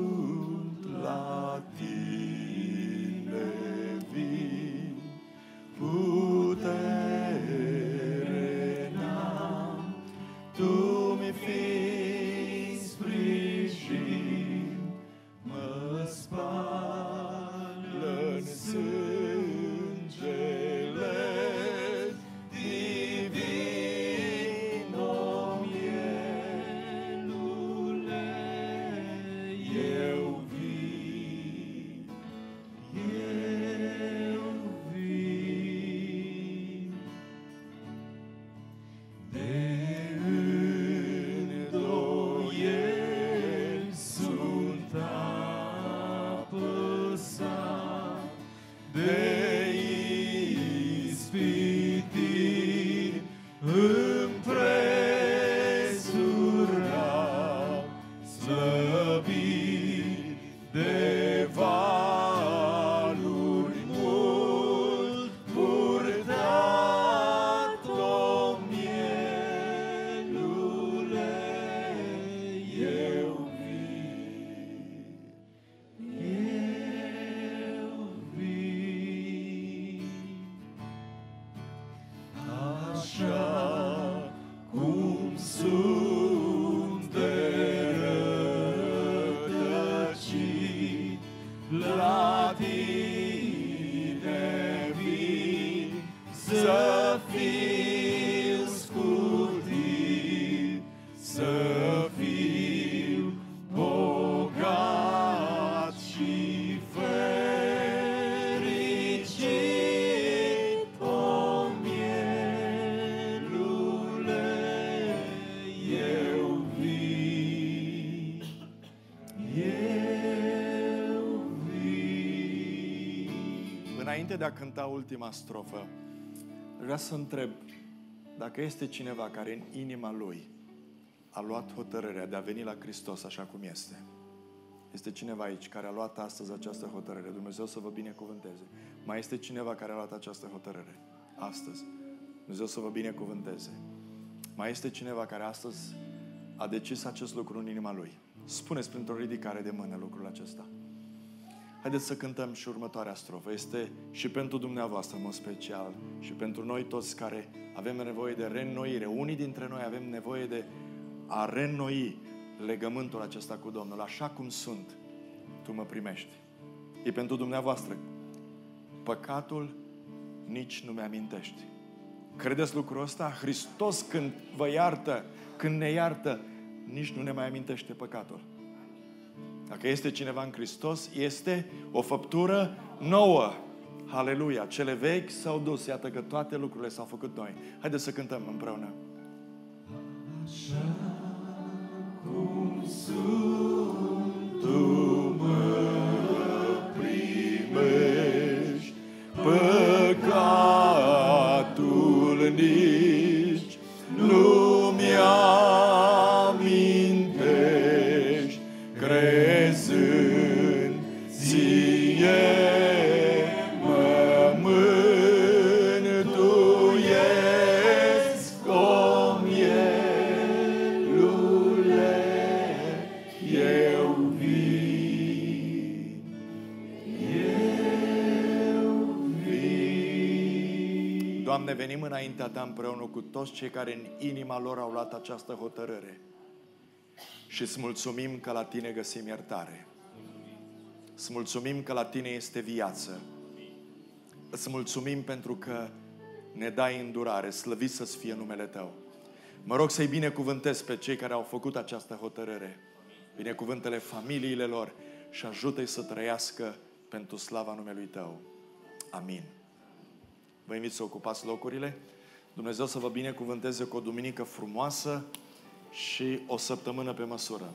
S3: Înainte de a cânta ultima strofă, vreau să întreb dacă este cineva care în inima lui a luat hotărârea de a veni la Hristos așa cum este. Este cineva aici care a luat astăzi această hotărâre. Dumnezeu să vă binecuvânteze. Mai este cineva care a luat această hotărâre astăzi. Dumnezeu să vă binecuvânteze. Mai este cineva care astăzi a decis acest lucru în inima lui. Spuneți printr-o ridicare de mână lucrul acesta. Haideți să cântăm și următoarea strofă. Este și pentru dumneavoastră, în mod special, și pentru noi toți care avem nevoie de reînnoire. Unii dintre noi avem nevoie de a reînnoi legământul acesta cu Domnul. Așa cum sunt, Tu mă primești. E pentru dumneavoastră. Păcatul nici nu mi-amintești. Credeți lucrul ăsta? Hristos când vă iartă, când ne iartă, nici nu ne mai amintește păcatul. Dacă este cineva în Hristos, este o făptură nouă. Haleluia! Cele vechi s-au dus, iată că toate lucrurile s-au făcut noi. Haideți să cântăm împreună. Tu toți cei care în inima lor au luat această hotărâre și îți mulțumim că la Tine găsim iertare. Îți mulțumim că la Tine este viață. Îți mulțumim pentru că ne dai îndurare, slăvit să-ți fie numele Tău. Mă rog să-i binecuvântez pe cei care au făcut această hotărâre. Binecuvântele familiile lor și ajută-i să trăiască pentru slava numelui Tău. Amin. Vă invit să ocupați locurile. Dumnezeu să vă binecuvânteze cu o duminică frumoasă și o săptămână pe măsură.